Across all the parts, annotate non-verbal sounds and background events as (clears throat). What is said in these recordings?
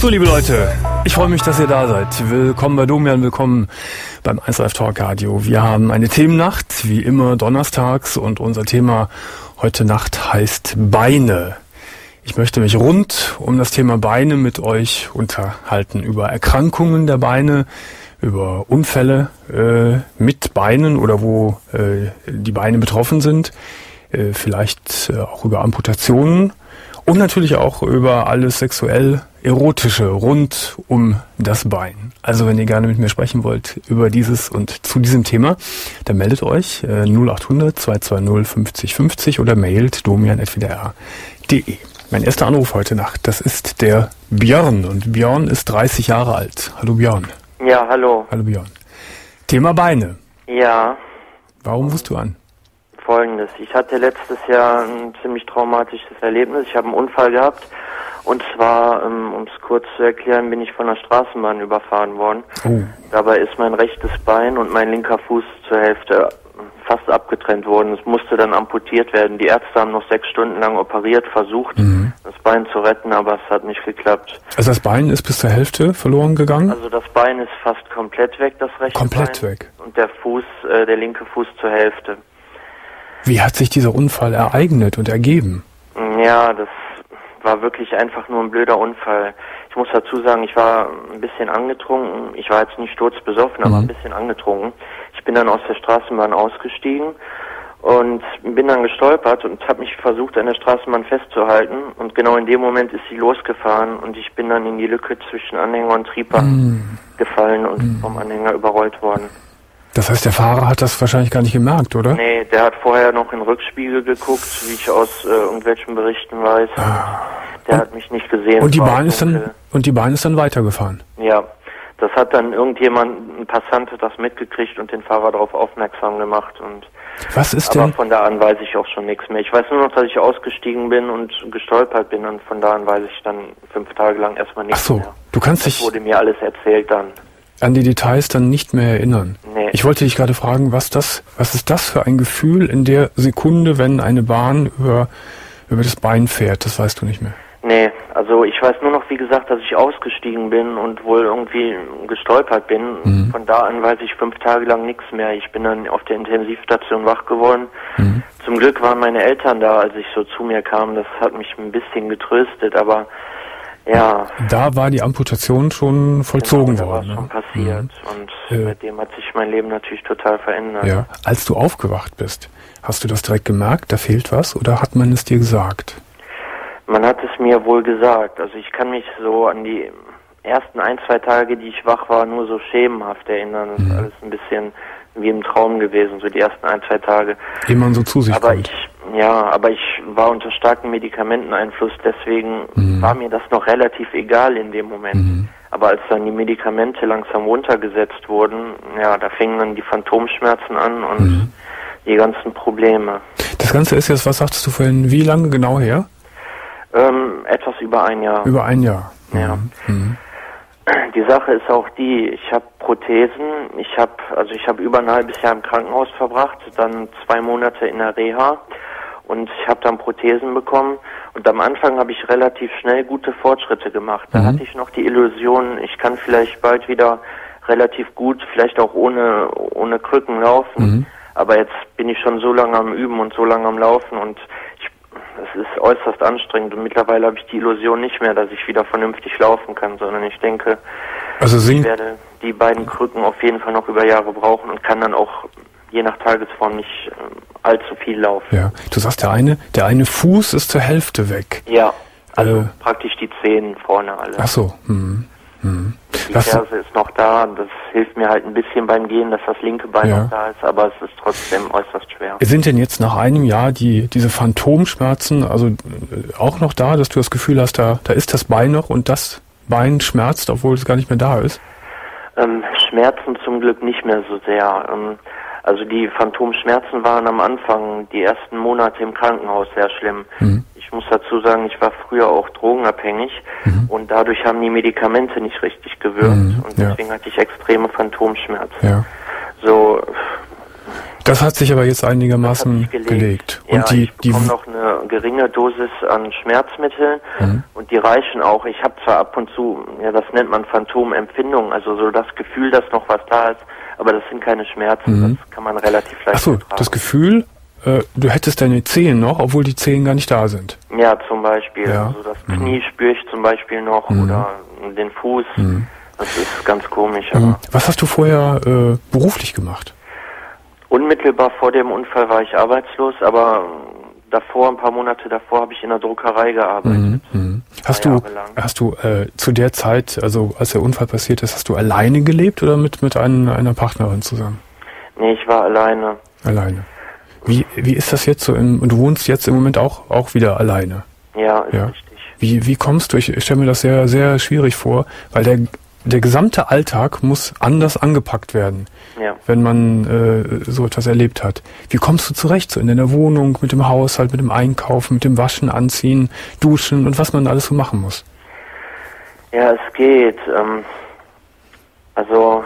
So, liebe Leute, ich freue mich, dass ihr da seid. Willkommen bei Domian, willkommen beim 1 Live Talk Radio. Wir haben eine Themennacht, wie immer donnerstags, und unser Thema heute Nacht heißt Beine. Ich möchte mich rund um das Thema Beine mit euch unterhalten über Erkrankungen der Beine, über Unfälle äh, mit Beinen oder wo äh, die Beine betroffen sind, äh, vielleicht äh, auch über Amputationen und natürlich auch über alles sexuell erotische rund um das Bein. Also wenn ihr gerne mit mir sprechen wollt über dieses und zu diesem Thema, dann meldet euch äh, 0800 220 50 50 oder mailt domian.wdr.de. Mein erster Anruf heute Nacht, das ist der Björn und Björn ist 30 Jahre alt. Hallo Björn. Ja, hallo. Hallo Björn. Thema Beine. Ja, Warum rufst du an? Folgendes. Ich hatte letztes Jahr ein ziemlich traumatisches Erlebnis. Ich habe einen Unfall gehabt. Und zwar, ähm, um es kurz zu erklären, bin ich von der Straßenbahn überfahren worden. Oh, Dabei ist mein rechtes Bein und mein linker Fuß zur Hälfte fast abgetrennt worden. Es musste dann amputiert werden. Die Ärzte haben noch sechs Stunden lang operiert, versucht, das Bein zu retten, aber es hat nicht geklappt. also das Bein ist bis zur Hälfte verloren gegangen? Also das Bein ist fast komplett weg, das rechte Komplett Bein. weg. Und der Fuß, äh, der linke Fuß zur Hälfte. Wie hat sich dieser Unfall ereignet und ergeben? Ja, das war wirklich einfach nur ein blöder Unfall. Ich muss dazu sagen, ich war ein bisschen angetrunken. Ich war jetzt nicht sturzbesoffen, aber ein bisschen angetrunken. Ich bin dann aus der Straßenbahn ausgestiegen und bin dann gestolpert und habe mich versucht, an der Straßenbahn festzuhalten. Und genau in dem Moment ist sie losgefahren und ich bin dann in die Lücke zwischen Anhänger und Triebwagen Hm. gefallen und vom Anhänger überrollt worden. Das heißt, der Fahrer hat das wahrscheinlich gar nicht gemerkt, oder? Nee, der hat vorher noch in den Rückspiegel geguckt, wie ich aus äh, irgendwelchen Berichten weiß. Der hat mich nicht gesehen. Ah. Und die Bahn ist dann dunkel. und die Bahn ist dann weitergefahren. Ja, das hat dann irgendjemand, ein Passant hat das mitgekriegt und den Fahrer darauf aufmerksam gemacht und Was ist aber denn? von da an weiß ich auch schon nichts mehr. Ich weiß nur noch, dass ich ausgestiegen bin und gestolpert bin und von da an weiß ich dann fünf Tage lang erstmal Ach nichts so, mehr. du kannst Das dich wurde mir alles erzählt dann. An die Details dann nicht mehr erinnern. Nee. Ich wollte dich gerade fragen, was das, was ist das für ein Gefühl in der Sekunde, wenn eine Bahn über über das Bein fährt? Das weißt du nicht mehr. Nee, also ich weiß nur noch, wie gesagt, dass ich ausgestiegen bin und wohl irgendwie gestolpert bin. Mhm. Von da an weiß ich fünf Tage lang nichts mehr. Ich bin dann auf der Intensivstation wach geworden. Mhm. Zum Glück waren meine Eltern da, als ich so zu mir kam. Das hat mich ein bisschen getröstet, aber ja, Da war die Amputation schon vollzogen genau, worden. schon ne? passiert. Und Äh. seitdem hat sich mein Leben natürlich total verändert. Ja. Als du aufgewacht bist, hast du das direkt gemerkt, da fehlt was, oder hat man es dir gesagt? Man hat es mir wohl gesagt. Also ich kann mich so an die ersten ein, zwei Tage, die ich wach war, nur so schemenhaft erinnern. Das ist alles ein bisschen wie im Traum gewesen, so die ersten ein, zwei Tage. Ehe man so zu sich Aber kommt. ich, ja, aber ich war unter starkem Medikamenteneinfluss, deswegen war mir das noch relativ egal in dem Moment. Aber als dann die Medikamente langsam runtergesetzt wurden, ja, da fingen dann die Phantomschmerzen an und die ganzen Probleme. Das Ganze ist jetzt, was sagtest du vorhin, wie lange genau her? Ähm, etwas über ein Jahr. Über ein Jahr. Ja. Mhm. Die Sache ist auch die, ich habe Prothesen, ich habe also ich habe über ein halbes Jahr im Krankenhaus verbracht, dann zwei Monate in der Reha und ich habe dann Prothesen bekommen und am Anfang habe ich relativ schnell gute Fortschritte gemacht. Da hatte ich noch die Illusion, ich kann vielleicht bald wieder relativ gut, vielleicht auch ohne ohne Krücken laufen, aber jetzt bin ich schon so lange am Üben und so lange am Laufen und es ist äußerst anstrengend und mittlerweile habe ich die Illusion nicht mehr, dass ich wieder vernünftig laufen kann, sondern ich denke, Also ich werde die beiden Krücken auf jeden Fall noch über Jahre brauchen und kann dann auch je nach Tagesform nicht ähm, allzu viel laufen. ja. Du sagst, der eine, der eine Fuß ist zur Hälfte weg. Ja, also Äh. praktisch die Zehen vorne alle. Ach so. Mhm. Mhm. die Was, Ferse ist noch da, das hilft mir halt ein bisschen beim Gehen, dass das linke Bein Ja. noch da ist, aber es ist trotzdem äußerst schwer. sind denn jetzt nach einem Jahr die, diese Phantomschmerzen also äh, auch noch da, dass du das Gefühl hast, da, da ist das Bein noch und das Bein schmerzt, obwohl es gar nicht mehr da ist? Ähm, Schmerzen zum Glück nicht mehr so sehr. Ähm, also die Phantomschmerzen waren am Anfang, die ersten Monate im Krankenhaus sehr schlimm. Ich muss dazu sagen, ich war früher auch drogenabhängig und dadurch haben die Medikamente nicht richtig gewirkt Mhm, und ja. deswegen hatte ich extreme Phantomschmerzen. Ja. So, Das hat sich aber jetzt einigermaßen gelegt. gelegt. Und ja, die, ich bekomme noch eine geringe Dosis an Schmerzmitteln mhm. und die reichen auch. Ich habe zwar ab und zu, ja, das nennt man Phantomempfindung, also so das Gefühl, dass noch was da ist, aber das sind keine Schmerzen. Mhm. Das kann man relativ leicht Ach so, das Gefühl, äh, du hättest deine Zehen noch, obwohl die Zehen gar nicht da sind. Ja, zum Beispiel. Ja. Also das mhm. Knie mhm. spüre ich zum Beispiel noch mhm. oder den Fuß. Mhm. Das ist ganz komisch. Mhm. Was hast du vorher äh, beruflich gemacht? Unmittelbar vor dem Unfall war ich arbeitslos, aber davor, ein paar Monate davor, habe ich in der Druckerei gearbeitet. Mhm. Hast du, hast du äh, zu der Zeit, also als der Unfall passiert ist, hast du alleine gelebt oder mit, mit ein, einer Partnerin zusammen? Nee, ich war alleine. Alleine. Wie, wie ist das jetzt so? Im, du wohnst jetzt im Moment auch, auch wieder alleine? Ja, ist ja. richtig. Wie, wie kommst du? Ich stelle mir das sehr, sehr schwierig vor, weil der, der gesamte Alltag muss anders angepackt werden, ja. wenn man äh, so etwas erlebt hat. Wie kommst du zurecht so in deiner Wohnung, mit dem Haushalt, mit dem Einkaufen, mit dem Waschen, Anziehen, Duschen und was man alles so machen muss? Ja, es geht. Ähm, also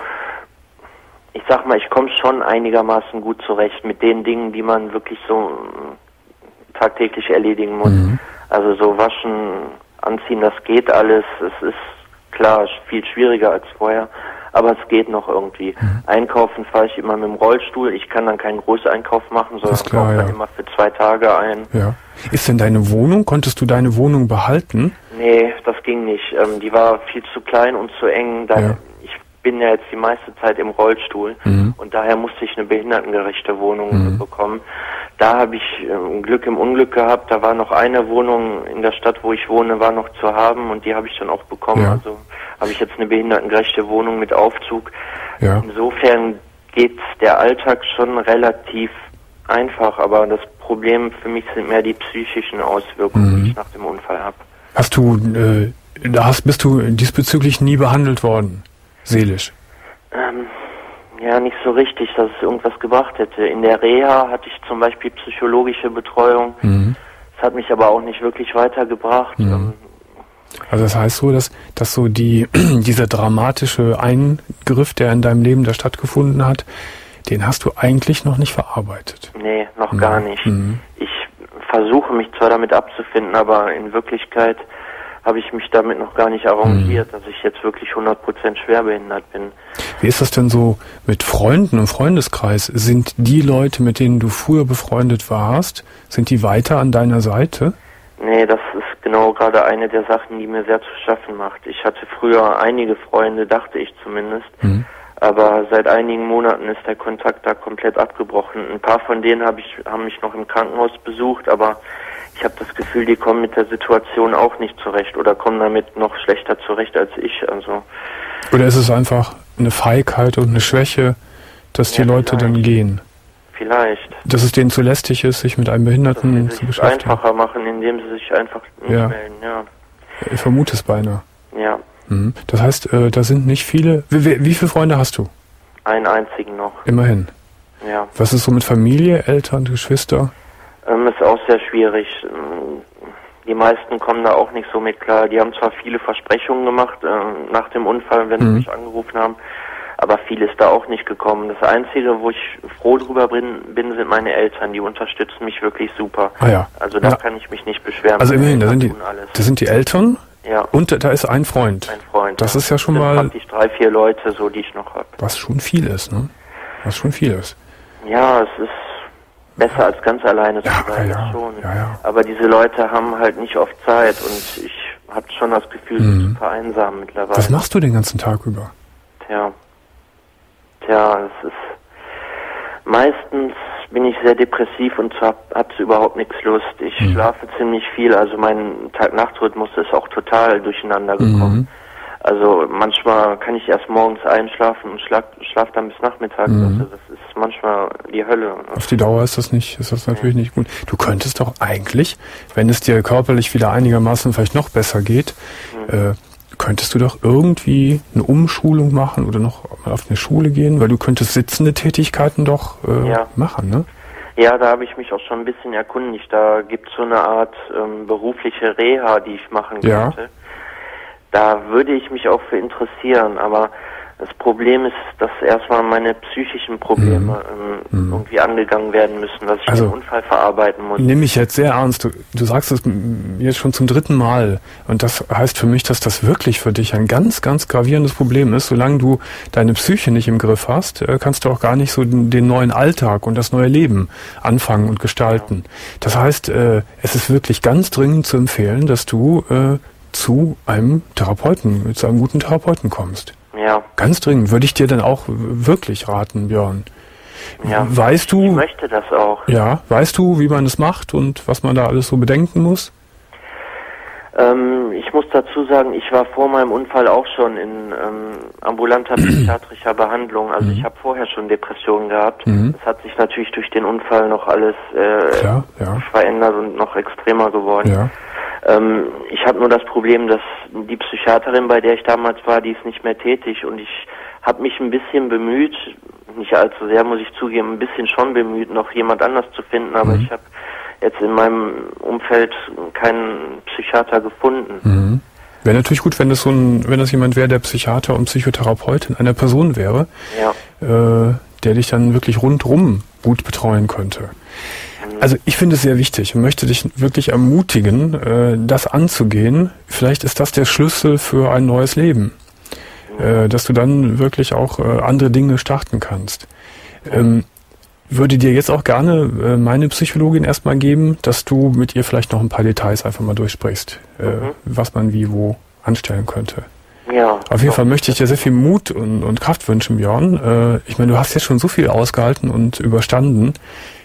ich sag mal, ich komme schon einigermaßen gut zurecht mit den Dingen, die man wirklich so äh, tagtäglich erledigen muss. Mhm. Also so waschen, anziehen, das geht alles. Es ist klar viel schwieriger als vorher, aber es geht noch irgendwie. Mhm. Einkaufen fahre ich immer mit dem Rollstuhl. Ich kann dann keinen Großeinkauf machen, sondern klar, kaufe ja. dann immer für zwei Tage ein. Ja. Ist denn deine Wohnung, konntest du deine Wohnung behalten? Nee, das ging nicht. Ähm, die war viel zu klein und zu eng. Da ja bin ja jetzt die meiste Zeit im Rollstuhl mhm. und daher musste ich eine behindertengerechte Wohnung mhm. bekommen. Da habe ich äh, Glück im Unglück gehabt. Da war noch eine Wohnung in der Stadt, wo ich wohne, war noch zu haben und die habe ich dann auch bekommen. Ja. Also habe ich jetzt eine behindertengerechte Wohnung mit Aufzug. Ja. Insofern geht der Alltag schon relativ einfach, aber das Problem für mich sind mehr die psychischen Auswirkungen, mhm. die ich nach dem Unfall habe. Hast du, äh, hast, bist du diesbezüglich nie behandelt worden? Seelisch? Ähm, ja, nicht so richtig, dass es irgendwas gebracht hätte. In der Reha hatte ich zum Beispiel psychologische Betreuung. Mhm. Das hat mich aber auch nicht wirklich weitergebracht. Mhm. Ähm, also das heißt so, dass, dass so die, (clears throat) dieser dramatische Eingriff, der in deinem Leben da stattgefunden hat, den hast du eigentlich noch nicht verarbeitet. Nee, noch mhm. gar nicht. Mhm. Ich versuche mich zwar damit abzufinden, aber in Wirklichkeit habe ich mich damit noch gar nicht arrangiert, mhm. dass ich jetzt wirklich 100% schwerbehindert bin. Wie ist das denn so mit Freunden im Freundeskreis? Sind die Leute, mit denen du früher befreundet warst, sind die weiter an deiner Seite? Nee, das ist genau gerade eine der Sachen, die mir sehr zu schaffen macht. Ich hatte früher einige Freunde, dachte ich zumindest. Mhm. Aber seit einigen Monaten ist der Kontakt da komplett abgebrochen. Ein paar von denen hab ich, haben mich noch im Krankenhaus besucht, aber ich habe das Gefühl, die kommen mit der Situation auch nicht zurecht oder kommen damit noch schlechter zurecht als ich. Also oder ist es einfach eine Feigheit und eine Schwäche, dass ja, die Leute vielleicht. dann gehen? Vielleicht. Dass es denen zu lästig ist, sich mit einem Behinderten zu beschäftigen. einfacher machen, indem sie sich einfach ja. melden. Ja. Ich vermute es beinahe. Ja. Mhm. Das heißt, äh, da sind nicht viele. Wie, wie, wie viele Freunde hast du? Einen einzigen noch. Immerhin. Ja. Was ist so mit Familie, Eltern, Geschwister? Ähm, ist auch sehr schwierig. Ähm, die meisten kommen da auch nicht so mit klar. Die haben zwar viele Versprechungen gemacht äh, nach dem Unfall, wenn mhm. sie mich angerufen haben, aber viel ist da auch nicht gekommen. Das Einzige, wo ich froh drüber bin, bin sind meine Eltern. Die unterstützen mich wirklich super. Ah ja. Also da ja. kann ich mich nicht beschweren. Also immerhin, da sind die, das sind die Eltern. Ja. Und da ist ein Freund. Ein Freund. Das ja. ist ja schon das sind mal. praktisch drei, vier Leute, so die ich noch habe. Was schon viel ist, ne? Was schon viel ist. Ja, es ist besser als ganz alleine zu ja, sein, ja, schon. Ja, Aber diese Leute haben halt nicht oft Zeit und ich habe schon das Gefühl, mhm. super einsam mittlerweile. Was machst du den ganzen Tag über? Tja, tja, es ist meistens bin ich sehr depressiv und habe hab überhaupt nichts Lust. Ich mhm. schlafe ziemlich viel, also mein Tag-Nacht-Rhythmus ist auch total durcheinander gekommen. Mhm. Also manchmal kann ich erst morgens einschlafen und schlaf, schlaf dann bis Nachmittag. Mhm. Also das ist manchmal die Hölle. Auf die Dauer ist das nicht, ist das natürlich ja. nicht gut. Du könntest doch eigentlich, wenn es dir körperlich wieder einigermaßen vielleicht noch besser geht, mhm. äh, könntest du doch irgendwie eine Umschulung machen oder noch auf eine Schule gehen, weil du könntest sitzende Tätigkeiten doch äh, ja. machen, ne? Ja, da habe ich mich auch schon ein bisschen erkundigt. Da gibt es so eine Art ähm, berufliche Reha, die ich machen könnte. Ja da würde ich mich auch für interessieren, aber das Problem ist, dass erstmal meine psychischen Probleme mhm. ähm, mhm. irgendwie angegangen werden müssen, dass ich also, den Unfall verarbeiten muss. Nehme ich jetzt sehr ernst. Du, du sagst es jetzt schon zum dritten Mal. Und das heißt für mich, dass das wirklich für dich ein ganz, ganz gravierendes Problem ist. Solange du deine Psyche nicht im Griff hast, äh, kannst du auch gar nicht so den, den neuen Alltag und das neue Leben anfangen und gestalten. Ja. Das heißt, äh, es ist wirklich ganz dringend zu empfehlen, dass du äh, zu einem Therapeuten, zu einem guten Therapeuten kommst. Ja. Ganz dringend würde ich dir dann auch wirklich raten, Björn. Ja. Weißt du? Ich möchte das auch. Ja. Weißt du, wie man es macht und was man da alles so bedenken muss? Ähm, ich muss dazu sagen, ich war vor meinem Unfall auch schon in ähm, ambulanter (clears throat) psychiatrischer Behandlung. Also mhm. ich habe vorher schon Depressionen gehabt. Mhm. Das hat sich natürlich durch den Unfall noch alles äh, Klar, ja. verändert und noch extremer geworden. Ja. Ähm, ich habe nur das Problem, dass die Psychiaterin, bei der ich damals war, die ist nicht mehr tätig und ich habe mich ein bisschen bemüht, nicht allzu sehr, muss ich zugeben, ein bisschen schon bemüht, noch jemand anders zu finden, aber mhm. ich habe jetzt in meinem Umfeld keinen Psychiater gefunden. Mhm. Wäre natürlich gut, wenn das so ein, wenn das jemand wäre, der Psychiater und Psychotherapeut in einer Person wäre, ja. äh, der dich dann wirklich rundrum gut betreuen könnte. Also ich finde es sehr wichtig und möchte dich wirklich ermutigen, äh, das anzugehen. Vielleicht ist das der Schlüssel für ein neues Leben, äh, dass du dann wirklich auch äh, andere Dinge starten kannst. Ähm, würde dir jetzt auch gerne äh, meine Psychologin erstmal geben, dass du mit ihr vielleicht noch ein paar Details einfach mal durchsprichst, äh, mhm. was man wie wo anstellen könnte. Ja. Auf jeden Fall möchte ich dir sehr viel Mut und, und Kraft wünschen, Björn. Äh, ich meine, du hast jetzt schon so viel ausgehalten und überstanden.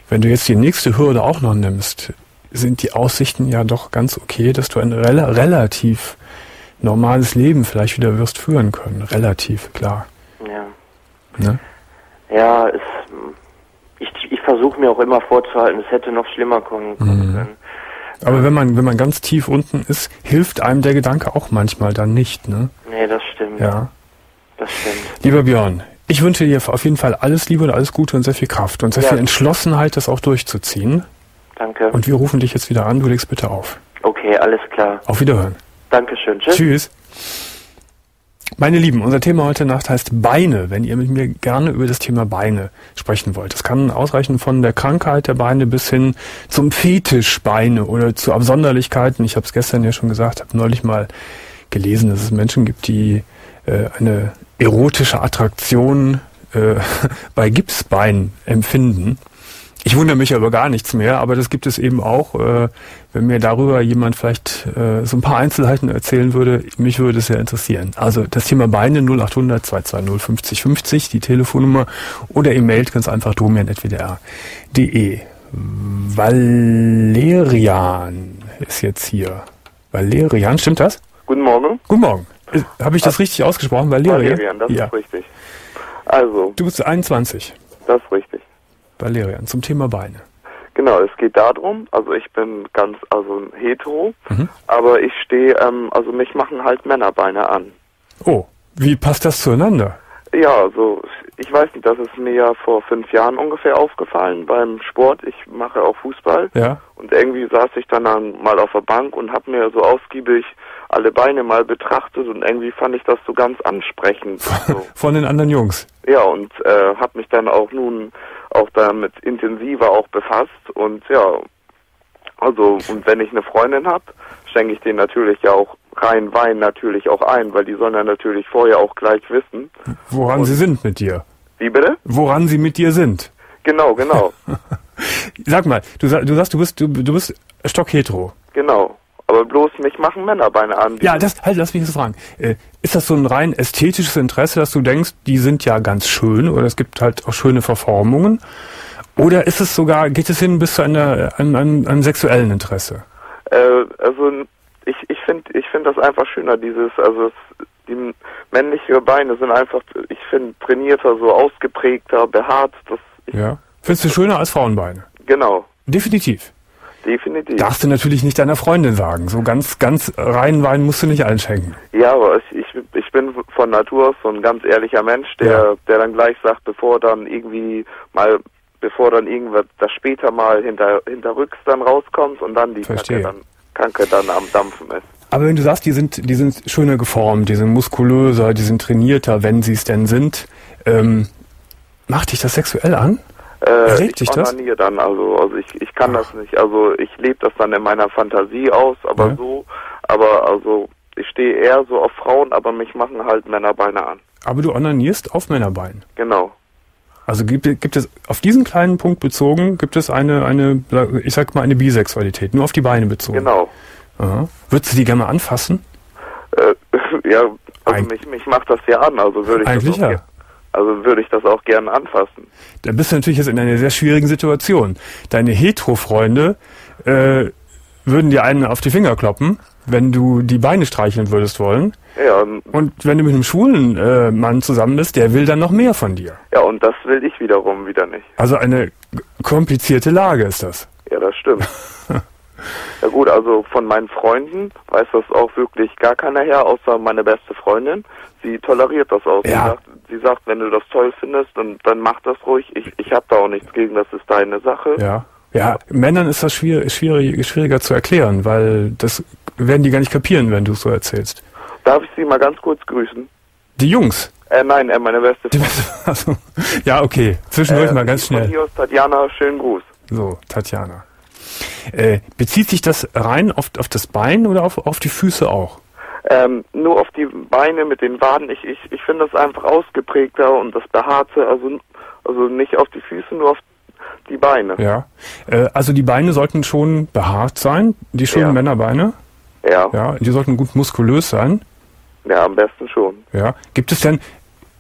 Wenn du jetzt die nächste Hürde auch noch nimmst, sind die Aussichten ja doch ganz okay, dass du ein rel relativ normales Leben vielleicht wieder wirst führen können. Relativ, klar. Ja. Ne? Ja, es, ich, ich versuche mir auch immer vorzuhalten, es hätte noch schlimmer kommen, kommen mhm. können. Aber wenn man, wenn man ganz tief unten ist, hilft einem der Gedanke auch manchmal dann nicht, ne? Nee, das stimmt. Ja. Das stimmt. Lieber Björn, ich wünsche dir auf jeden Fall alles Liebe und alles Gute und sehr viel Kraft und sehr ja. viel Entschlossenheit, das auch durchzuziehen. Danke. Und wir rufen dich jetzt wieder an. Du legst bitte auf. Okay, alles klar. Auf Wiederhören. Dankeschön. Tschüss. Tschüss. Meine Lieben, unser Thema heute Nacht heißt Beine. Wenn ihr mit mir gerne über das Thema Beine sprechen wollt, das kann ausreichen von der Krankheit der Beine bis hin zum Fetisch Beine oder zu Absonderlichkeiten. Ich habe es gestern ja schon gesagt, habe neulich mal gelesen, dass es Menschen gibt, die äh, eine erotische Attraktion äh, (laughs) bei Gipsbein empfinden. Ich wundere mich aber gar nichts mehr, aber das gibt es eben auch. Äh, wenn mir darüber jemand vielleicht äh, so ein paar Einzelheiten erzählen würde, mich würde es sehr interessieren. Also das Thema Beine 0800 220 50 50, die Telefonnummer oder ihr mailt ganz einfach domian.wdr.de. Valerian ist jetzt hier. Valerian, stimmt das? Guten Morgen. Guten Morgen. Habe ich das Ach, richtig ausgesprochen? Valerian? Valerian, das ja. ist richtig. Also. Du bist 21. Das ist richtig. Valerian, zum Thema Beine. Genau, es geht darum, also ich bin ganz, also hetero, mhm. aber ich stehe, ähm, also mich machen halt Männerbeine an. Oh, wie passt das zueinander? Ja, also ich weiß nicht, das ist mir ja vor fünf Jahren ungefähr aufgefallen beim Sport. Ich mache auch Fußball. Ja. Und irgendwie saß ich dann, dann mal auf der Bank und habe mir so ausgiebig alle Beine mal betrachtet und irgendwie fand ich das so ganz ansprechend. So. (laughs) Von den anderen Jungs? Ja, und äh, habe mich dann auch nun auch damit intensiver auch befasst und ja, also und wenn ich eine Freundin habe, schenke ich denen natürlich ja auch rein Wein natürlich auch ein, weil die sollen ja natürlich vorher auch gleich wissen. Woran und sie sind mit dir. Wie bitte? Woran sie mit dir sind. Genau, genau. (laughs) Sag mal, du, du sagst, du bist, du, du bist stockhetero. Genau. Aber bloß mich machen Männerbeine an. Ja, das, halt, lass mich das fragen. Äh, ist das so ein rein ästhetisches Interesse, dass du denkst, die sind ja ganz schön oder es gibt halt auch schöne Verformungen? Oder ist es sogar, geht es hin bis zu einer, einem, einem, einem sexuellen Interesse? Äh, also, ich, ich finde ich find das einfach schöner, dieses, also, es, die männliche Beine sind einfach, ich finde, trainierter, so ausgeprägter, behaart. Das, ich, ja. Findest du schöner als Frauenbeine? Genau. Definitiv. Definitiv. Darfst du natürlich nicht deiner Freundin sagen. So ganz, ganz reinen Wein musst du nicht einschenken. Ja, aber ich, ich, ich bin von Natur aus so ein ganz ehrlicher Mensch, der, ja. der dann gleich sagt, bevor dann irgendwie mal, bevor dann irgendwas das später mal hinter, hinterrücks dann rauskommt und dann die Kacke dann, Kacke dann am Dampfen ist. Aber wenn du sagst, die sind, die sind schöner geformt, die sind muskulöser, die sind trainierter, wenn sie es denn sind, ähm, macht dich das sexuell an? Äh, Erregt ich dich das? dann, also, also ich, ich kann das nicht. Also ich lebe das dann in meiner Fantasie aus, aber Ja. so, aber also ich stehe eher so auf Frauen, aber mich machen halt Männerbeine an. Aber du onanierst auf Männerbeinen. Genau. Also gibt, gibt es auf diesen kleinen Punkt bezogen, gibt es eine, eine, ich sag mal, eine Bisexualität, nur auf die Beine bezogen. Genau. Aha. Würdest du die gerne anfassen? Äh, (laughs) ja, also Eig- mich, mich macht das ja an, also würde ich Eigentlich das auch ja. Also würde ich das auch gerne anfassen. Da bist du natürlich jetzt in einer sehr schwierigen Situation. Deine Hetero-Freunde äh, würden dir einen auf die Finger kloppen, wenn du die Beine streicheln würdest wollen. Ja, und- wenn du mit einem schwulen äh, Mann zusammen bist, der will dann noch mehr von dir. ja, und das will ich wiederum wieder nicht. Also eine komplizierte Lage ist das. Ja, das stimmt. (laughs) ja gut, also von meinen Freunden weiß das auch wirklich gar keiner her, außer meine beste Freundin. Sie toleriert das auch. Sie, Ja. sagt, sie sagt, wenn du das toll findest, dann, dann mach das ruhig. Ich, ich habe da auch nichts gegen, das ist deine Sache. Ja. Ja, Männern ist das schwier schwierig, schwieriger zu erklären, weil das werden die gar nicht kapieren, wenn du es so erzählst. Darf ich Sie mal ganz kurz grüßen? Die Jungs. Äh, nein, äh, meine beste Freundin. (laughs) ja, okay. Zwischendurch Äh, mal ganz Von schnell. hier aus Tatjana, schönen Gruß. So, Tatjana. Äh, bezieht sich das rein auf, auf das Bein oder auf, auf die Füße auch? Ähm, nur auf die Beine mit den Waden. Ich, ich, ich finde das einfach ausgeprägter und das Behaarte, also, also nicht auf die Füße, nur auf die Beine. Ja. Äh, also die Beine sollten schon behaart sein, die schönen Ja. Männerbeine. Ja, Ja, die sollten gut muskulös sein. ja, am besten schon. Ja. Gibt es denn,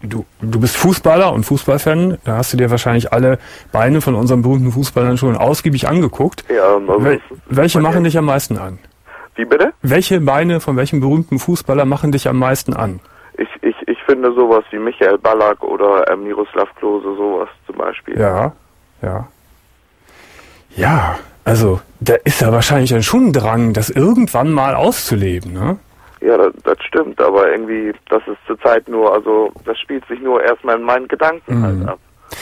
du, du bist Fußballer und Fußballfan, da hast du dir wahrscheinlich alle Beine von unseren berühmten Fußballern schon ausgiebig angeguckt. Ja, also Wel welche machen dich am meisten an? Wie bitte? Welche Beine von welchem berühmten Fußballer machen dich am meisten an? Ich, ich, ich finde sowas wie Michael Ballack oder ähm, Miroslav Klose, sowas zum Beispiel. Ja, ja. Ja, also da ist ja wahrscheinlich dann schon ein Drang, das irgendwann mal auszuleben, ne? Ja, das, das stimmt, aber irgendwie, das ist zurzeit nur, also das spielt sich nur erstmal in meinen Gedanken Mhm. halt ab.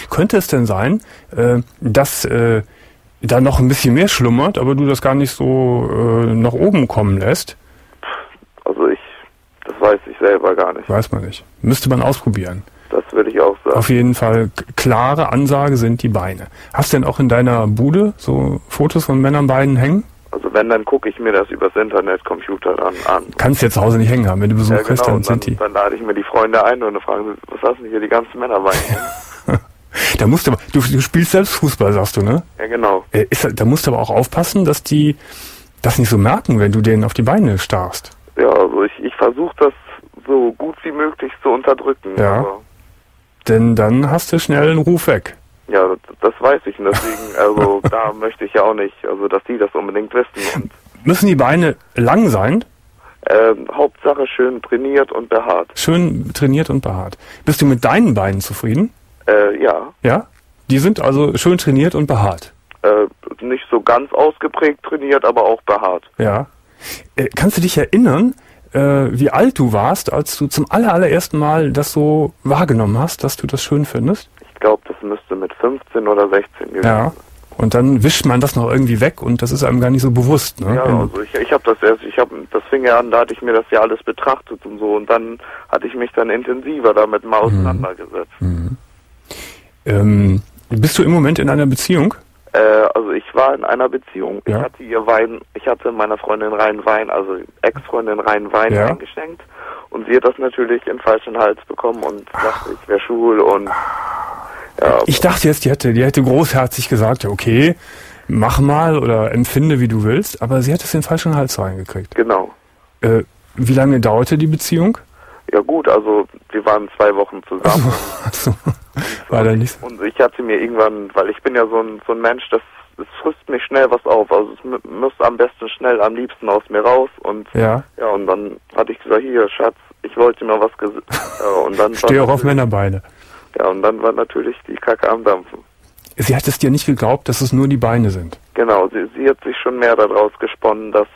Könnte es denn sein, äh, dass äh, da noch ein bisschen mehr schlummert, aber du das gar nicht so äh, nach oben kommen lässt? Also ich, das weiß ich selber gar nicht. Weiß man nicht. Müsste man ausprobieren. Das würde ich auch sagen. Auf jeden Fall klare Ansage sind die Beine. Hast du denn auch in deiner Bude so Fotos von Männernbeinen hängen? Also wenn, dann gucke ich mir das übers Internet, Computer dann an. Kannst du jetzt zu Hause nicht hängen haben. Wenn du Besuch Ja, kriegst, genau, dann und dann, sind die. dann lade ich mir die Freunde ein und dann fragen sie, was hast du denn hier die ganzen Männerbeine? (laughs) Da musst du, aber- du, du spielst selbst Fußball, sagst du, ne? ja, genau. Äh, Ist, da musst du aber auch aufpassen, dass die das nicht so merken, wenn du denen auf die Beine starrst. Ja, also ich, ich versuche das so gut wie möglich zu unterdrücken. Ja. Denn dann hast du schnell einen Ruf weg. Ja, das, weiß ich und deswegen, (laughs) also da möchte ich ja auch nicht, also dass die das unbedingt wissen. Und Müssen die Beine lang sein, ähm, Hauptsache schön trainiert und behaart. schön trainiert und behaart. Bist du mit deinen Beinen zufrieden? Äh, ja, Ja? Die sind also schön trainiert und behaart. äh, nicht so ganz ausgeprägt trainiert, aber auch behaart. Ja. Äh, kannst du dich erinnern, äh, wie alt du warst, als du zum aller, allerersten Mal das so wahrgenommen hast, dass du das schön findest? Ich glaube, das müsste mit 15 oder 16 gewesen Ja. Und dann wischt man das noch irgendwie weg und das ist einem gar nicht so bewusst. Ne? Ja, also ich, ich habe das erst, ich habe, das fing ja an, da hatte ich mir das ja alles betrachtet und so und dann hatte ich mich dann intensiver damit mal auseinandergesetzt. ähm, bist du im Moment in einer Beziehung? Äh, also ich war in einer Beziehung. Ich Ja. hatte ihr Wein, ich hatte meiner Freundin rein Wein, also Ex-Freundin rein Wein Ja. eingeschenkt und sie hat das natürlich in falschen Hals bekommen und dachte, ich wäre schwul und ja, Ich dachte jetzt, die hätte, die hätte großherzig gesagt, ja, okay, mach mal oder empfinde, wie du willst, aber sie hat es in den falschen Hals reingekriegt. genau. Äh, wie lange dauerte die Beziehung? Ja gut, also wir waren zwei Wochen zusammen. Achso, war da nicht so. Und ich hatte mir irgendwann, weil ich bin ja so ein, so ein Mensch, das, das frisst mich schnell was auf. Also es muss am besten schnell, am liebsten aus mir raus. Und Ja, ja, und dann hatte ich gesagt, hier, Schatz, ich wollte mir was ges (laughs) ja, und dann steh war auch auf Männerbeine. Ja, und dann war natürlich die Kacke am Dampfen. Sie hat es dir nicht geglaubt, dass es nur die Beine sind. Genau, sie, sie hat sich schon mehr daraus gesponnen, dass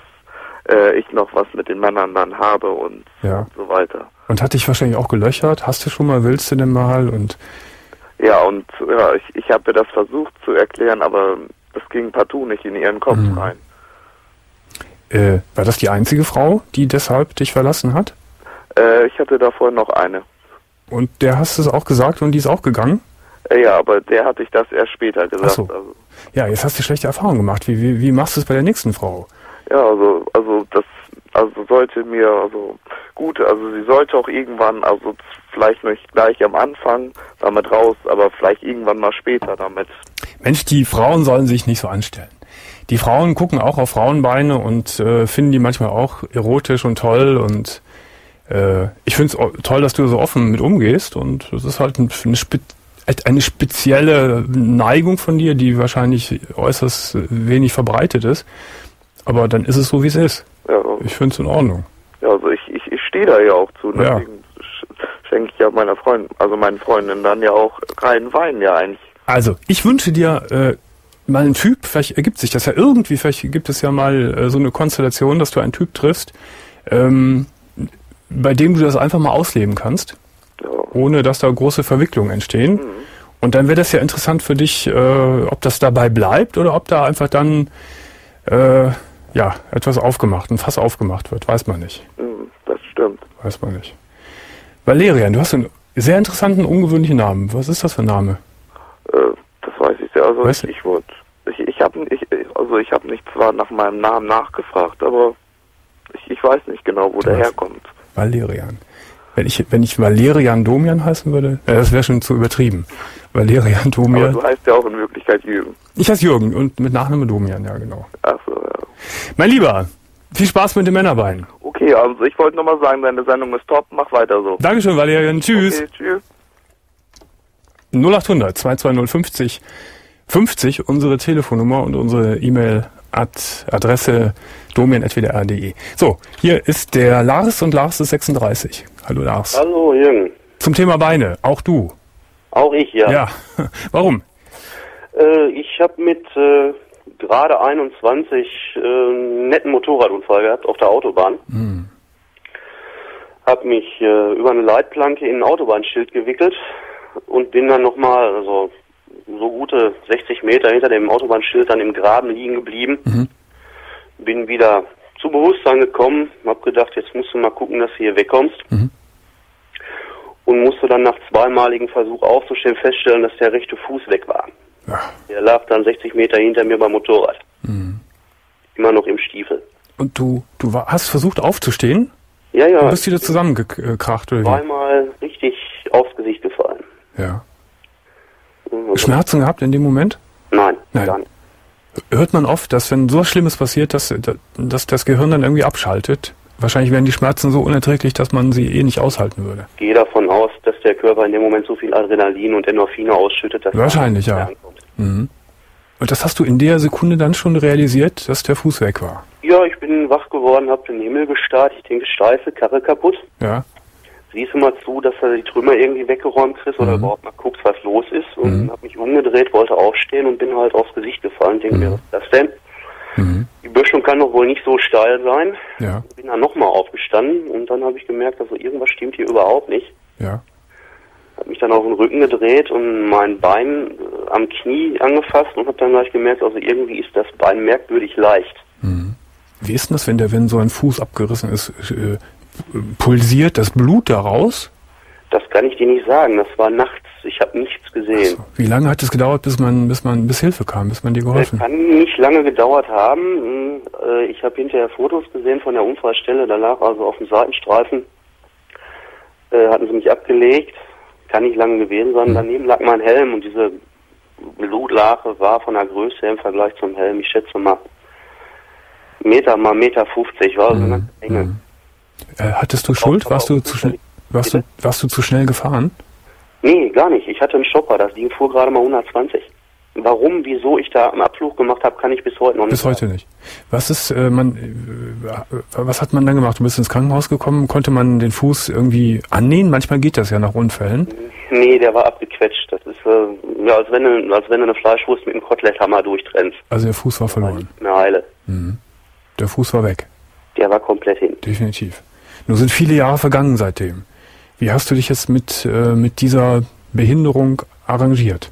äh, ich noch was mit den Männern dann habe und Ja. so weiter. Und hat dich wahrscheinlich auch gelöchert. Hast du schon mal, willst du denn mal? Und Ja, und ja, ich, ich habe das versucht zu erklären, aber das ging partout nicht in ihren Kopf Mhm. rein. Äh, war das die einzige Frau, die deshalb dich verlassen hat? Äh, ich hatte davor noch eine. Und der hast du es auch gesagt und die ist auch gegangen? Äh, ja, aber der hatte ich das erst später gesagt. Ach so. Also, Ja, jetzt hast du schlechte Erfahrungen gemacht. Wie, wie, wie machst du es bei der nächsten Frau? ja, also, also das, also sollte mir, also gut, also sie sollte auch irgendwann, also vielleicht nicht gleich am Anfang damit raus, aber vielleicht irgendwann mal später damit. Mensch, die Frauen sollen sich nicht so anstellen. Die Frauen gucken auch auf Frauenbeine und äh, finden die manchmal auch erotisch und toll und äh, ich finde es toll, dass du so offen mit umgehst und das ist halt ein, eine, spe eine spezielle Neigung von dir, die wahrscheinlich äußerst wenig verbreitet ist. Aber dann ist es so, wie es ist. Ja, Ich finde es in Ordnung. ja also ich, ich, ich stehe da ja auch zu, Ja. deswegen sch- schenke ich ja meiner Freundin, also meinen Freundinnen dann ja auch reinen Wein ja eigentlich. Also, ich wünsche dir äh, mal einen Typ, vielleicht ergibt sich das ja irgendwie, vielleicht gibt es ja mal äh, so eine Konstellation, dass du einen Typ triffst, ähm, bei dem du das einfach mal ausleben kannst, Ja. ohne dass da große Verwicklungen entstehen. Und dann wäre das ja interessant für dich, äh, ob das dabei bleibt oder ob da einfach dann äh, ja etwas aufgemacht, ein Fass aufgemacht wird, weiß man nicht. Hm, Das stimmt. Weiß man nicht. Valerian, du hast einen sehr interessanten, ungewöhnlichen Namen. Was ist das für ein Name? Äh, das weiß ich ja. Also Weißt ich, du- ich wurde, ich, ich habe, ich, also ich habe nicht zwar nach meinem Namen nachgefragt, aber ich, ich weiß nicht genau, wo der weißt- herkommt. Valerian. Wenn ich, wenn ich Valerian Domian heißen würde, äh, das wäre schon zu übertrieben. Valerian Aber Domian. du heißt ja auch in Wirklichkeit Jürgen. Ich heiße Jürgen und mit Nachname Domian, ja genau. Ach so, ja. Mein Lieber, viel Spaß mit dem Männerbein. Okay, also ich wollte nochmal sagen, deine Sendung ist top, mach weiter so. Dankeschön, Valerian. Tschüss. Okay, tschüss. 0800 220 50 50, unsere Telefonnummer und unsere E-Mail-Adresse domian.wdr.de. So, hier ist der Lars und Lars ist 36. Hallo Lars. Hallo Jürgen. Zum Thema Beine, auch du. Auch ich, ja. Ja. (laughs) Warum? Äh, ich habe mit äh, gerade 21 äh, einen netten Motorradunfall gehabt auf der Autobahn. Hm. Hab mich äh, über eine Leitplanke in ein Autobahnschild gewickelt und bin dann nochmal also, so gute 60 Meter hinter dem Autobahnschild dann im Graben liegen geblieben. Mhm. Bin wieder zu Bewusstsein gekommen, hab gedacht, jetzt musst du mal gucken, dass du hier wegkommst. Mhm. Und musste dann nach zweimaligem Versuch aufzustehen feststellen, dass der rechte Fuß weg war. Ja. Der lag dann 60 Meter hinter mir beim Motorrad. Mhm. Immer noch im Stiefel. Und du, du war, hast versucht aufzustehen? Ja, Du ja. bist wieder zusammengekracht oder wie? Zweimal richtig aufs Gesicht gefallen. Ja. Mhm. Schmerzen gehabt in dem Moment? Nein, Nein. gar nicht. Hört man oft, dass wenn so was Schlimmes passiert, dass, dass das Gehirn dann irgendwie abschaltet. Wahrscheinlich wären die Schmerzen so unerträglich, dass man sie eh nicht aushalten würde. Gehe davon aus, dass der Körper in dem Moment so viel Adrenalin und Endorphine ausschüttet, dass Wahrscheinlich, ja. Mhm. Und das hast du in der Sekunde dann schon realisiert, dass der Fuß weg war. Ja, ich bin wach geworden, habe den Himmel gestarrt. Ich denke, Scheiße, Karre kaputt. Ja. Siehst du mal zu, dass er die Trümmer irgendwie weggeräumt kriegst oder Mhm. überhaupt mal guckst, was los ist. Und Mhm. habe mich umgedreht, wollte aufstehen und bin halt aufs Gesicht gefallen. Denke mir, was ist das denn? Mhm. Die Böschung kann doch wohl nicht so steil sein. Ja. Bin dann nochmal aufgestanden und dann habe ich gemerkt, also irgendwas stimmt hier überhaupt nicht. Ja. Habe mich dann auf den Rücken gedreht und mein Bein äh, am Knie angefasst und habe dann gleich gemerkt, also irgendwie ist das Bein merkwürdig leicht. Mhm. Wie ist denn das, wenn der, wenn so ein Fuß abgerissen ist, äh, pulsiert das Blut daraus? Das kann ich dir nicht sagen. Das war nachts. Ich habe nichts gesehen. So. Wie lange hat es gedauert, bis man, bis man, bis Hilfe kam, bis man dir geholfen? kann nicht lange gedauert haben. Hm, äh, Ich habe hinterher Fotos gesehen von der Unfallstelle. Da lag also auf dem Seitenstreifen, äh, hatten sie mich abgelegt. Kann nicht lange gewesen sein. Mhm. Daneben lag mein Helm und diese Blutlache war von der Größe im Vergleich zum Helm, ich schätze mal Meter mal Meter 50, war also eine ganze Menge. Mhm. Äh, hattest du Schuld? Warst du zu schnell? Warst du, warst du zu schnell gefahren? Nee, gar nicht. Ich hatte einen Stopper, das Ding fuhr gerade mal 120. Warum, wieso ich da einen Abflug gemacht habe, kann ich bis heute noch nicht Bis heute nicht. Was ist, äh, man, äh, was hat man dann gemacht? Du bist ins Krankenhaus gekommen, konnte man den Fuß irgendwie annähen? Manchmal geht das ja nach Unfällen. Nee, der war abgequetscht. Das ist äh, ja, als wenn, du, als wenn du eine Fleischwurst mit einem Koteletthammer durchtrennst. Also der Fuß war verloren. mehr heile. Mhm. Der Fuß war weg, Der war komplett hin. definitiv. Nur sind viele Jahre vergangen seitdem. Wie hast du dich jetzt mit, äh, mit dieser Behinderung arrangiert?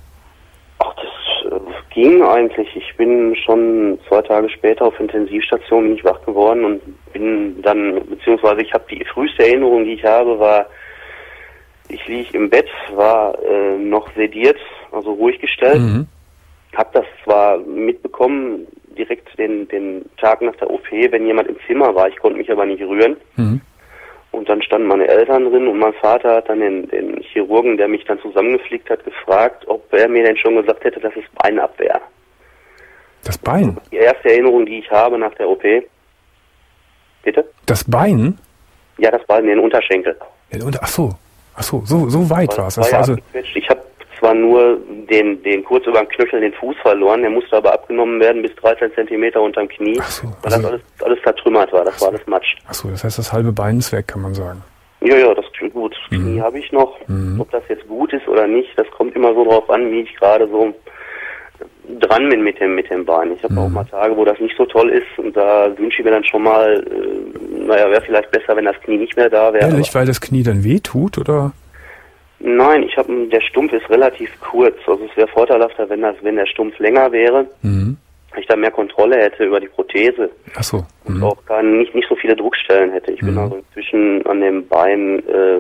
Ach, das äh, ging eigentlich. Ich bin schon zwei Tage später auf Intensivstation bin ich wach geworden und bin dann, beziehungsweise ich habe die früheste Erinnerung, die ich habe, war, ich lieg im Bett, war äh, noch sediert, also ruhig gestellt. Mhm. Hab das zwar mitbekommen, direkt den, den Tag nach der OP, wenn jemand im Zimmer war, ich konnte mich aber nicht rühren. Mhm. Und dann standen meine Eltern drin und mein Vater hat dann den, den Chirurgen, der mich dann zusammengeflickt hat, gefragt, ob er mir denn schon gesagt hätte, dass es Beinabwehr. Das Bein. Die erste Erinnerung, die ich habe nach der OP. Bitte? Das Bein? Ja, das war in den Unterschenkel. Ja, und, ach so. Ach so, so, so weit war es. Also, ich habe zwar nur den, den kurz über den Knöchel den Fuß verloren, der musste aber abgenommen werden bis 13 Zentimeter unterm Knie, Ach so, weil das also- alles, alles zertrümmert war, das war alles Matsch. ach so, das heißt, das halbe Bein ist weg, kann man sagen. Ja, ja, das gut. Das Mhm. Knie habe ich noch. Ob das jetzt gut ist oder nicht, das kommt immer so drauf an, wie ich gerade so dran bin mit dem, mit dem Bein. Ich habe Mhm. auch mal Tage, wo das nicht so toll ist und da wünsche ich mir dann schon mal, äh, naja, wäre vielleicht besser, wenn das Knie nicht mehr da wäre. Ehrlich, weil das Knie dann weh tut, oder? Nein, ich habe der Stumpf ist relativ kurz. Also es wäre vorteilhafter, wenn das, wenn der Stumpf länger wäre, Mhm. ich da mehr Kontrolle hätte über die Prothese Ach so. und Mhm. auch gar nicht nicht so viele Druckstellen hätte. Ich bin also inzwischen an dem Bein äh,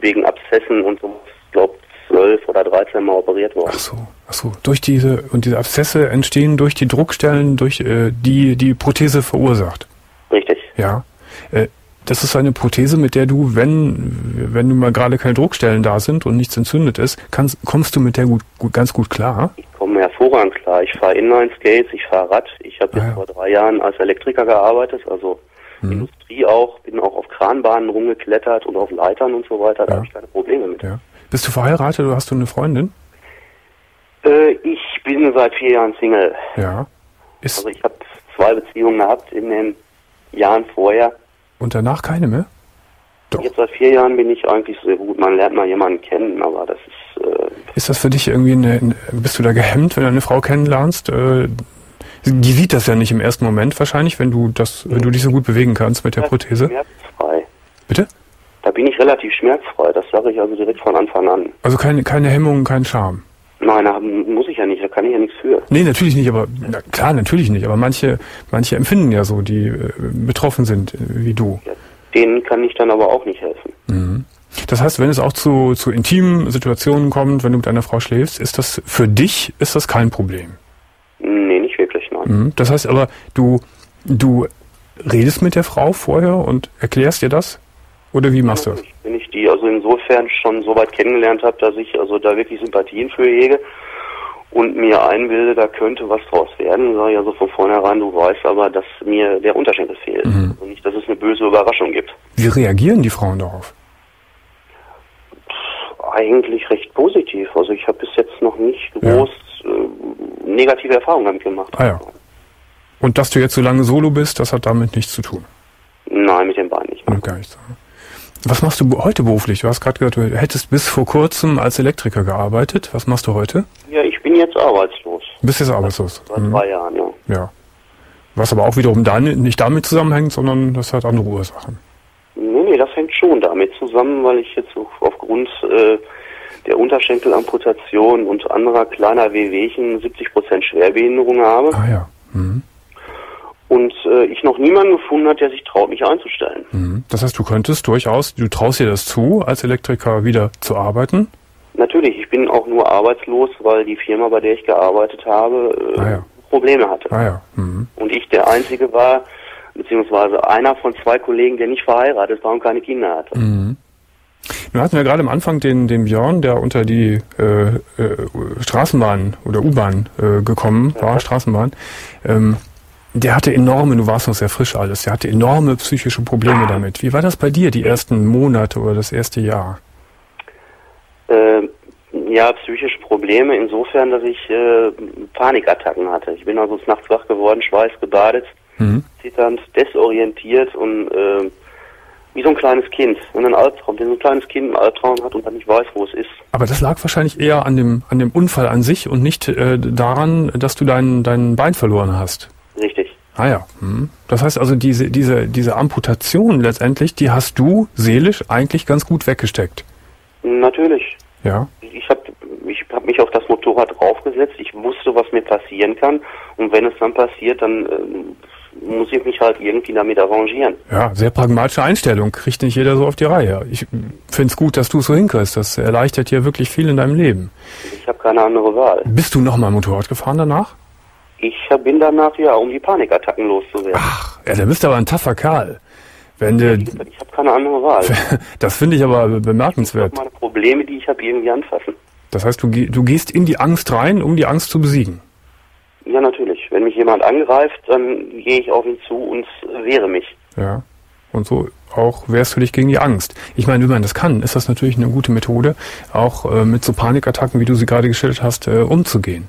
wegen Abszessen und so, glaube zwölf oder 13 Mal operiert worden. Ach so, ach so. Durch diese, und diese Abszesse entstehen durch die Druckstellen, durch äh, die die Prothese verursacht. Richtig. Ja. Äh, das ist eine Prothese, mit der du, wenn, wenn du mal gerade keine Druckstellen da sind und nichts entzündet ist, kannst, kommst du mit der gut, gut, ganz gut klar. Ich komme hervorragend klar. Ich fahre Inline-Skates, ich fahre Rad. Ich habe Ah, jetzt ja. vor drei Jahren als Elektriker gearbeitet, also Mhm. Industrie auch, bin auch auf Kranbahnen rumgeklettert und auf Leitern und so weiter. Da Ja. habe ich keine Probleme mit. Ja. Bist du verheiratet oder hast du eine Freundin? Äh, ich bin seit vier Jahren Single. Ja. Ist, Also ich habe zwei Beziehungen gehabt in den Jahren vorher. Und danach keine mehr? Doch. Jetzt seit vier Jahren bin ich eigentlich sehr gut. Man lernt mal jemanden kennen, aber das ist äh, Ist das für dich irgendwie eine, bist du da gehemmt, wenn du eine Frau kennenlernst? Äh, die sieht das ja nicht im ersten Moment wahrscheinlich, wenn du das, wenn du dich so gut bewegen kannst mit der Prothese. schmerzfrei. Bitte? Da bin ich relativ schmerzfrei. Das sage ich also direkt von Anfang an. Also keine, keine Hemmungen, kein Charme. Nein, da muss ich ja nicht. Da kann ich ja nichts für. Nee, natürlich nicht, aber na, klar, natürlich nicht. Aber manche, manche empfinden ja so, die äh, betroffen sind, äh, wie du. Ja, denen kann ich dann aber auch nicht helfen. Mhm. Das heißt, wenn es auch zu, zu intimen Situationen kommt, wenn du mit einer Frau schläfst, ist das für dich ist das kein Problem. Nee, nicht wirklich, nein. Mhm. Das heißt aber, du, du redest mit der Frau vorher und erklärst ihr das? Oder wie machst du das? Wenn ich die also insofern schon so weit kennengelernt habe, dass ich also da wirklich Sympathien für hege und mir einbilde, da könnte was draus werden, sage ich also von vornherein, du weißt aber, dass mir der Unterschenkel fehlt. Mhm. Also nicht, dass es eine böse Überraschung gibt. Wie reagieren die Frauen darauf? Eigentlich recht positiv. Also ich habe bis jetzt noch nicht Ja. groß äh, negative Erfahrungen damit gemacht. Ah ja. Und dass du jetzt so lange solo bist, das hat damit nichts zu tun. Nein, mit dem Bein nicht. Und gar nichts. Was machst du heute beruflich? Du hast gerade gesagt, du hättest bis vor kurzem als Elektriker gearbeitet. Was machst du heute? Ja, ich bin jetzt arbeitslos. Du bist jetzt arbeitslos. Seit Mhm. zwei Jahren, ja. Ja. Was aber auch wiederum da nicht damit zusammenhängt, sondern das hat andere Ursachen. Nee, nee, das hängt schon damit zusammen, weil ich jetzt aufgrund äh, der Unterschenkelamputation und anderer kleiner Wehwehchen 70% Schwerbehinderung habe Ah ja. Mhm. Und äh, ich noch niemanden gefunden hat, der sich traut, mich einzustellen. Mhm. Das heißt, du könntest durchaus, du traust dir das zu, als Elektriker wieder zu arbeiten. Natürlich, ich bin auch nur arbeitslos, weil die Firma, bei der ich gearbeitet habe, äh, Ah ja. Probleme hatte. Ah ja. Mhm. Und ich der Einzige war, beziehungsweise einer von zwei Kollegen, der nicht verheiratet war und keine Kinder hatte. Mhm. Nun hatten wir gerade am Anfang den, den Björn, der unter die äh, äh, Straßenbahn oder U-Bahn äh, gekommen war, Straßenbahn. Ähm, der hatte enorme, du warst noch sehr frisch alles, der hatte enorme psychische Probleme damit. Wie war das bei dir, die ersten Monate oder das erste Jahr? Äh, ja, psychische Probleme insofern, dass ich äh, Panikattacken hatte. Ich bin also nachts wach geworden, schweißgebadet, Mhm. zitternd, desorientiert und äh, wie so ein kleines Kind, in einem Albtraum, wenn so ein kleines Kind einen Albtraum hat und dann nicht weiß, wo es ist. Aber das lag wahrscheinlich eher an dem, an dem Unfall an sich und nicht äh, daran, dass du dein, dein Bein verloren hast. Richtig. Ah ja. Mhm. Das heißt also, diese, diese, diese Amputation letztendlich, die hast du seelisch eigentlich ganz gut weggesteckt. Natürlich. Ja. Ich habe, ich habe mich auf das Motorrad draufgesetzt. Ich wusste, was mir passieren kann. Und wenn es dann passiert, dann äh, muss ich mich halt irgendwie damit arrangieren. Ja, sehr pragmatische Einstellung. Kriegt nicht jeder so auf die Reihe. Ich finde es gut, dass du es so hinkriegst. Das erleichtert dir wirklich viel in deinem Leben. Ich habe keine andere Wahl. Bist du nochmal Motorrad gefahren danach? Ich bin danach ja, um die Panikattacken loszuwerden. Ach, ja, dann bist du aber ein taffer Kerl. Wenn du, Ich habe keine andere Wahl. (laughs) das finde ich aber Ich bemerkenswert. meine Probleme, die ich habe, irgendwie anfassen. Das heißt, du, du gehst in die Angst rein, um die Angst zu besiegen. Ja, natürlich. Wenn mich jemand angreift, dann gehe ich auf ihn zu und wehre mich. Ja. Und so auch wehrst du dich gegen die Angst. Ich meine, wenn man das kann, ist das natürlich eine gute Methode, auch äh, mit so Panikattacken, wie du sie gerade geschildert hast, äh, umzugehen.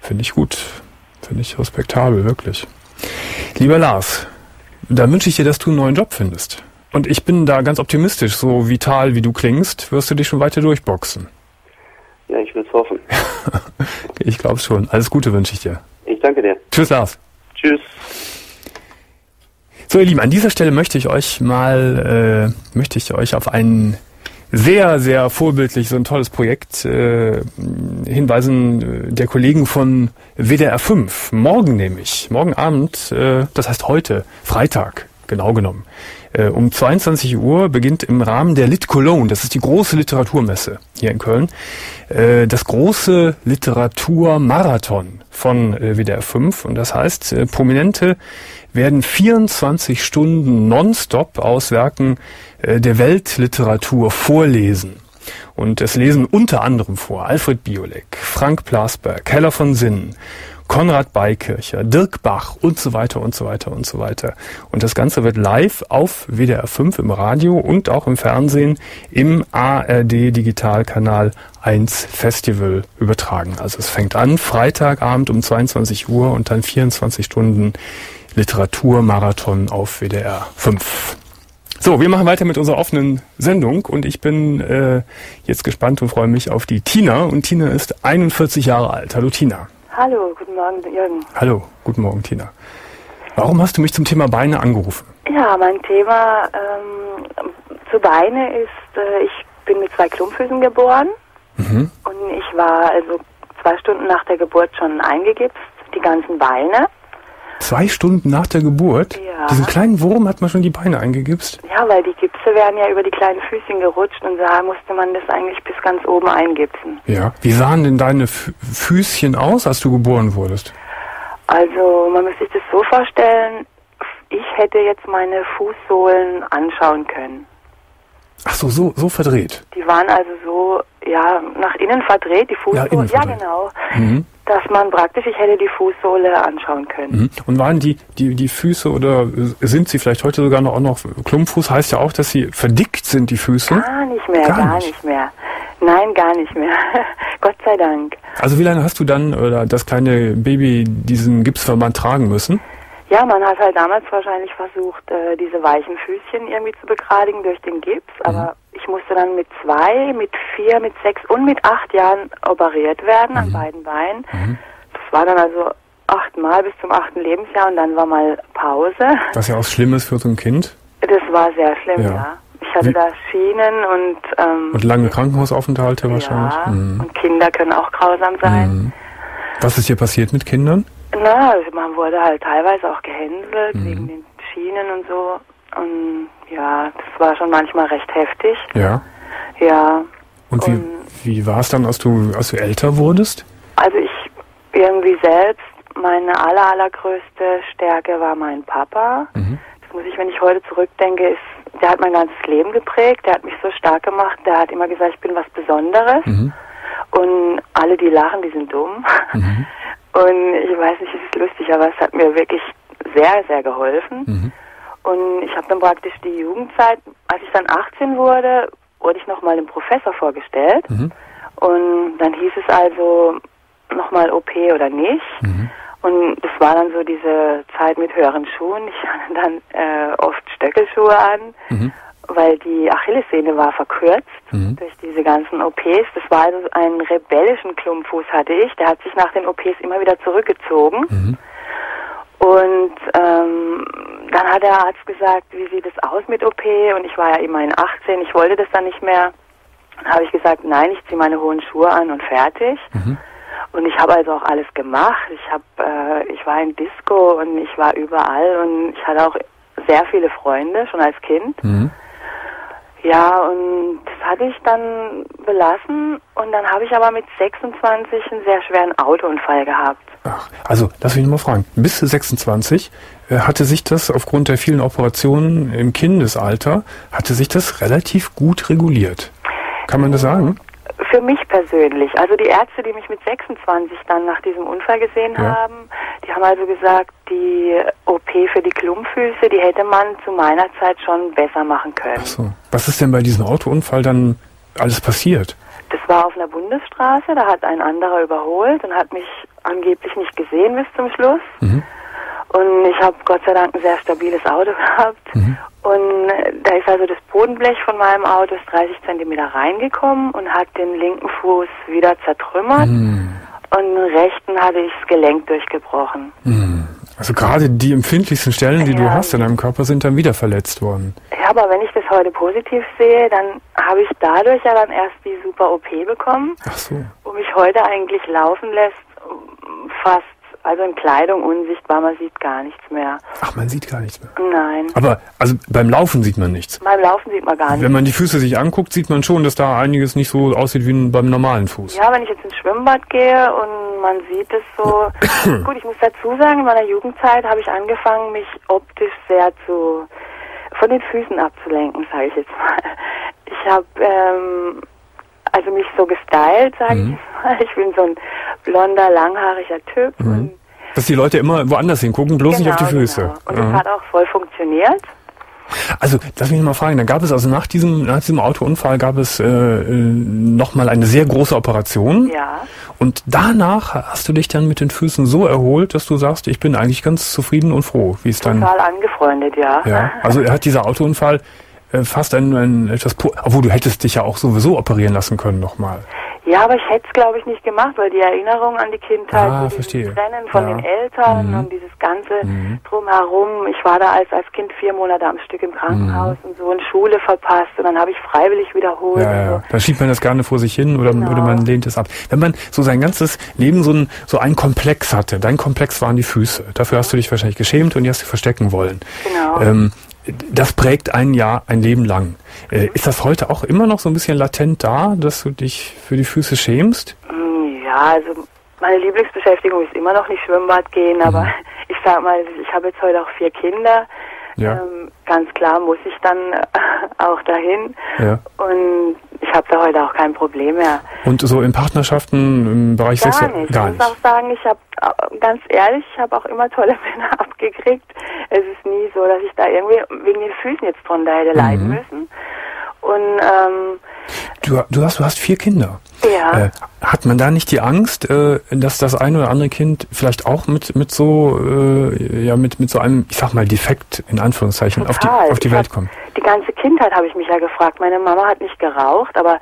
Finde ich gut. Finde ich respektabel, wirklich. Lieber Lars, da wünsche ich dir, dass du einen neuen Job findest. Und ich bin da ganz optimistisch, so vital wie du klingst, wirst du dich schon weiter durchboxen. Ja, ich will's hoffen. (laughs) Ich glaube schon. Alles Gute wünsche ich dir. Ich danke dir. Tschüss, Lars. Tschüss. So, ihr Lieben, an dieser Stelle möchte ich euch mal, äh, möchte ich euch auf ein sehr, sehr vorbildlich, so ein tolles Projekt äh, hinweisen äh, der Kollegen von WDR 5. Morgen nämlich, morgen Abend, äh, das heißt heute, Freitag, genau genommen. Äh, um 22 Uhr beginnt im Rahmen der Lit Cologne, das ist die große Literaturmesse hier in Köln, äh, das große Literaturmarathon von äh, WDR 5. Und das heißt, Prominente werden 24 Stunden nonstop aus Werken der Weltliteratur vorlesen. Und es lesen unter anderem vor Alfred Biolek, Frank Plasberg, Heller von Sinnen, Konrad Beikircher, Dirk Bach und so weiter und so weiter und so weiter. Und das Ganze wird live auf WDR 5 im Radio und auch im Fernsehen im ARD Digitalkanal 1 Festival übertragen. Also es fängt an Freitagabend um 22 Uhr und dann 24 Stunden Literaturmarathon auf WDR 5. So, wir machen weiter mit unserer offenen Sendung und ich bin äh, jetzt gespannt und freue mich auf die Tina. Und Tina ist 41 Jahre alt. Hallo Tina. Hallo, guten Morgen, Jürgen. Hallo, guten Morgen Tina. Warum hast du mich zum Thema Beine angerufen? Ja, mein Thema ähm, zu Beine ist, äh, ich bin mit zwei Klumpfüßen geboren Mhm. und ich war also zwei Stunden nach der Geburt schon eingegipst, die ganzen Beine. Zwei Stunden nach der Geburt? Ja. Diesen kleinen Wurm hat man schon die Beine eingegipst? Ja, weil die Gipse werden ja über die kleinen Füßchen gerutscht und da musste man das eigentlich bis ganz oben eingipsen. Ja. Wie sahen denn deine F Füßchen aus, als du geboren wurdest? Also man muss sich das so vorstellen, ich hätte jetzt meine Fußsohlen anschauen können. Ach so, so, so verdreht. Die waren also so, ja, nach innen verdreht, die Fußsohle. innen Ja, verdreht. genau. Mhm. Dass man praktisch, ich hätte die Fußsohle anschauen können. Mhm. Und waren die, die, die Füße oder sind sie vielleicht heute sogar noch, auch noch Klumpfuß? Heißt ja auch, dass sie verdickt sind, die Füße. Gar nicht mehr, Gar gar, nicht. nicht. mehr. Nein, gar nicht mehr. (laughs) Gott sei Dank. Also wie lange hast du dann oder das kleine Baby diesen Gipsverband tragen müssen? Ja, man hat halt damals wahrscheinlich versucht, äh, diese weichen Füßchen irgendwie zu begradigen durch den Gips, Mhm. Ich musste dann mit zwei, mit vier, mit sechs und mit acht Jahren operiert werden Mhm. an beiden Beinen. Das war dann also achtmal bis zum achten Lebensjahr und dann war mal Pause. Was ja auch schlimm ist für so ein Kind. Das war sehr schlimm, Ja. ja. Ich hatte Wie- da Schienen und, ähm, Und lange Krankenhausaufenthalte wahrscheinlich. ja, Mhm. und Kinder können auch grausam sein. Mhm. Was ist hier passiert mit Kindern? Na, also man wurde halt teilweise auch gehänselt Mhm. wegen den Schienen und so. Und ja, das war schon manchmal recht heftig. Ja. Ja, Und wie, Und- wie war es dann, als du, als du älter wurdest? also ich irgendwie selbst, meine aller, allergrößte Stärke war mein Papa. Mhm. Das muss ich, wenn ich heute zurückdenke, ist, der hat mein ganzes Leben geprägt, der hat mich so stark gemacht, der hat immer gesagt, ich bin was Besonderes. Mhm. Und alle, die lachen, die sind dumm. Mhm. (laughs) Und ich weiß nicht, es ist lustig, aber es hat mir wirklich sehr, sehr geholfen. Mhm. Und ich habe dann praktisch die Jugendzeit, als ich dann 18 wurde, wurde ich nochmal dem Professor vorgestellt. Mhm. Und dann hieß es also nochmal OP oder nicht. Mhm. Und das war dann so diese Zeit mit höheren Schuhen. Ich (laughs) hatte dann äh, oft Stöckelschuhe an, Mhm. weil die Achillessehne war verkürzt Mhm. durch diese ganzen OPs. Das war also einen rebellischen Klumpfuß hatte ich. Der hat sich nach den OPs immer wieder zurückgezogen. Mhm. Und ähm, dann hat der Arzt gesagt, wie sieht es aus mit OP? Und ich war ja immerhin 18, ich wollte das dann nicht mehr. Dann habe ich gesagt, nein, ich ziehe meine hohen Schuhe an und fertig. Und ich habe also auch alles gemacht. Ich habe, äh, ich war in Disco und ich war überall und ich hatte auch sehr viele Freunde schon als Kind. Mhm. Ja, und das hatte ich dann belassen und dann habe ich aber mit 26 einen sehr schweren Autounfall gehabt. Ach, also, lass mich nochmal fragen. Bis 26 äh, hatte sich das aufgrund der vielen Operationen im Kindesalter, hatte sich das relativ gut reguliert. Kann man das sagen? Für mich persönlich, also die Ärzte, die mich mit 26 dann nach diesem Unfall gesehen Ja. haben, die haben also gesagt, die OP für die Klumpfüße, die hätte man zu meiner Zeit schon besser machen können. Ach so. Was ist denn bei diesem Autounfall dann alles passiert? Das war auf einer Bundesstraße, da hat ein anderer überholt und hat mich angeblich nicht gesehen bis zum Schluss. Mhm. Und ich habe Gott sei Dank ein sehr stabiles Auto (laughs) gehabt. Mhm. Und äh, da ist also das Bodenblech von meinem Auto ist 30 Zentimeter reingekommen und hat den linken Fuß wieder zertrümmert. Mhm. Und den rechten hatte ich das Gelenk durchgebrochen. Also gerade die empfindlichsten Stellen, die du Ja. hast in deinem Körper, sind dann wieder verletzt worden. Ja, aber wenn ich das heute positiv sehe, dann habe ich dadurch ja dann erst die super OP bekommen, Ach so. wo mich heute eigentlich laufen lässt, fast, also in Kleidung unsichtbar, man sieht gar nichts mehr. Ach, man sieht gar nichts mehr. Nein, Aber also beim Laufen sieht man nichts. beim Laufen sieht man gar nichts. Wenn man die Füße sich anguckt, sieht man schon, dass da einiges nicht so aussieht wie beim normalen Fuß. Ja, wenn ich jetzt ins Schwimmbad gehe und man sieht es so. (coughs) Gut, ich muss dazu sagen, in meiner Jugendzeit habe ich angefangen, mich optisch sehr zu von den Füßen abzulenken, sage ich jetzt mal. Ich habe ähm, also mich so gestylt, sage ich Mhm. jetzt mal. Ich bin so ein blonder, langhaariger Typ. Und Dass die Leute immer woanders hingucken, bloß nicht auf die Genau, Füße. Genau. Und das hat auch voll funktioniert. Also, lass mich mal fragen, dann gab es also nach diesem, nach diesem Autounfall gab es äh, äh, nochmal eine sehr große Operation. Ja. Und danach hast du dich dann mit den Füßen so erholt, dass du sagst, ich bin eigentlich ganz zufrieden und froh, wie es dann. Total angefreundet, ja. Ja, also hat dieser Autounfall fast ein, ein etwas, po- obwohl du hättest dich ja auch sowieso operieren lassen können nochmal. Ja, aber ich hätte es, glaube ich, nicht gemacht, weil die Erinnerung an die Kindheit, Ah, dieses. Trennen von Ja. den Eltern Mhm. und dieses ganze Drumherum. Ich war da als, als Kind vier Monate am Stück im Krankenhaus und so und Schule verpasst und dann habe ich freiwillig wiederholt. Mhm. Ja, ja. so. Da schiebt man das gerne vor sich hin oder, Genau. oder man lehnt es ab. Wenn man so sein ganzes Leben so ein, so ein Komplex hatte, dein Komplex waren die Füße. Dafür hast du dich wahrscheinlich geschämt und die hast du verstecken wollen. Genau. Ähm, das prägt ein Jahr, ein Leben lang. Äh, ist das heute auch immer noch so ein bisschen latent da, dass du dich für die Füße schämst? Ja, also meine Lieblingsbeschäftigung ist immer noch nicht Schwimmbad gehen, aber Mhm. (laughs) ich sag mal, ich habe jetzt heute auch vier Kinder. Ja. Ähm, ganz klar muss ich dann äh, (laughs) auch dahin. Ja. Und ich habe da heute auch kein Problem mehr. Und so in Partnerschaften im Bereich Gar Sexual- nicht. Gar ich muss nicht. auch sagen, ich habe ganz ehrlich, ich habe auch immer tolle (laughs) Männer abgekriegt. Es ist nie so, dass ich da irgendwie wegen den Füßen jetzt drunter hätte leiden Mhm. müssen. Und ähm, Du, du, hast, du hast vier Kinder. ja, Äh, hat man da nicht die Angst, äh, dass das eine oder andere Kind vielleicht auch mit mit so äh, ja mit mit so einem ich sag mal Defekt in Anführungszeichen auf die total. auf die Welt kommt? Die ganze Kindheit habe ich mich ja gefragt. Meine Mama hat nicht geraucht, aber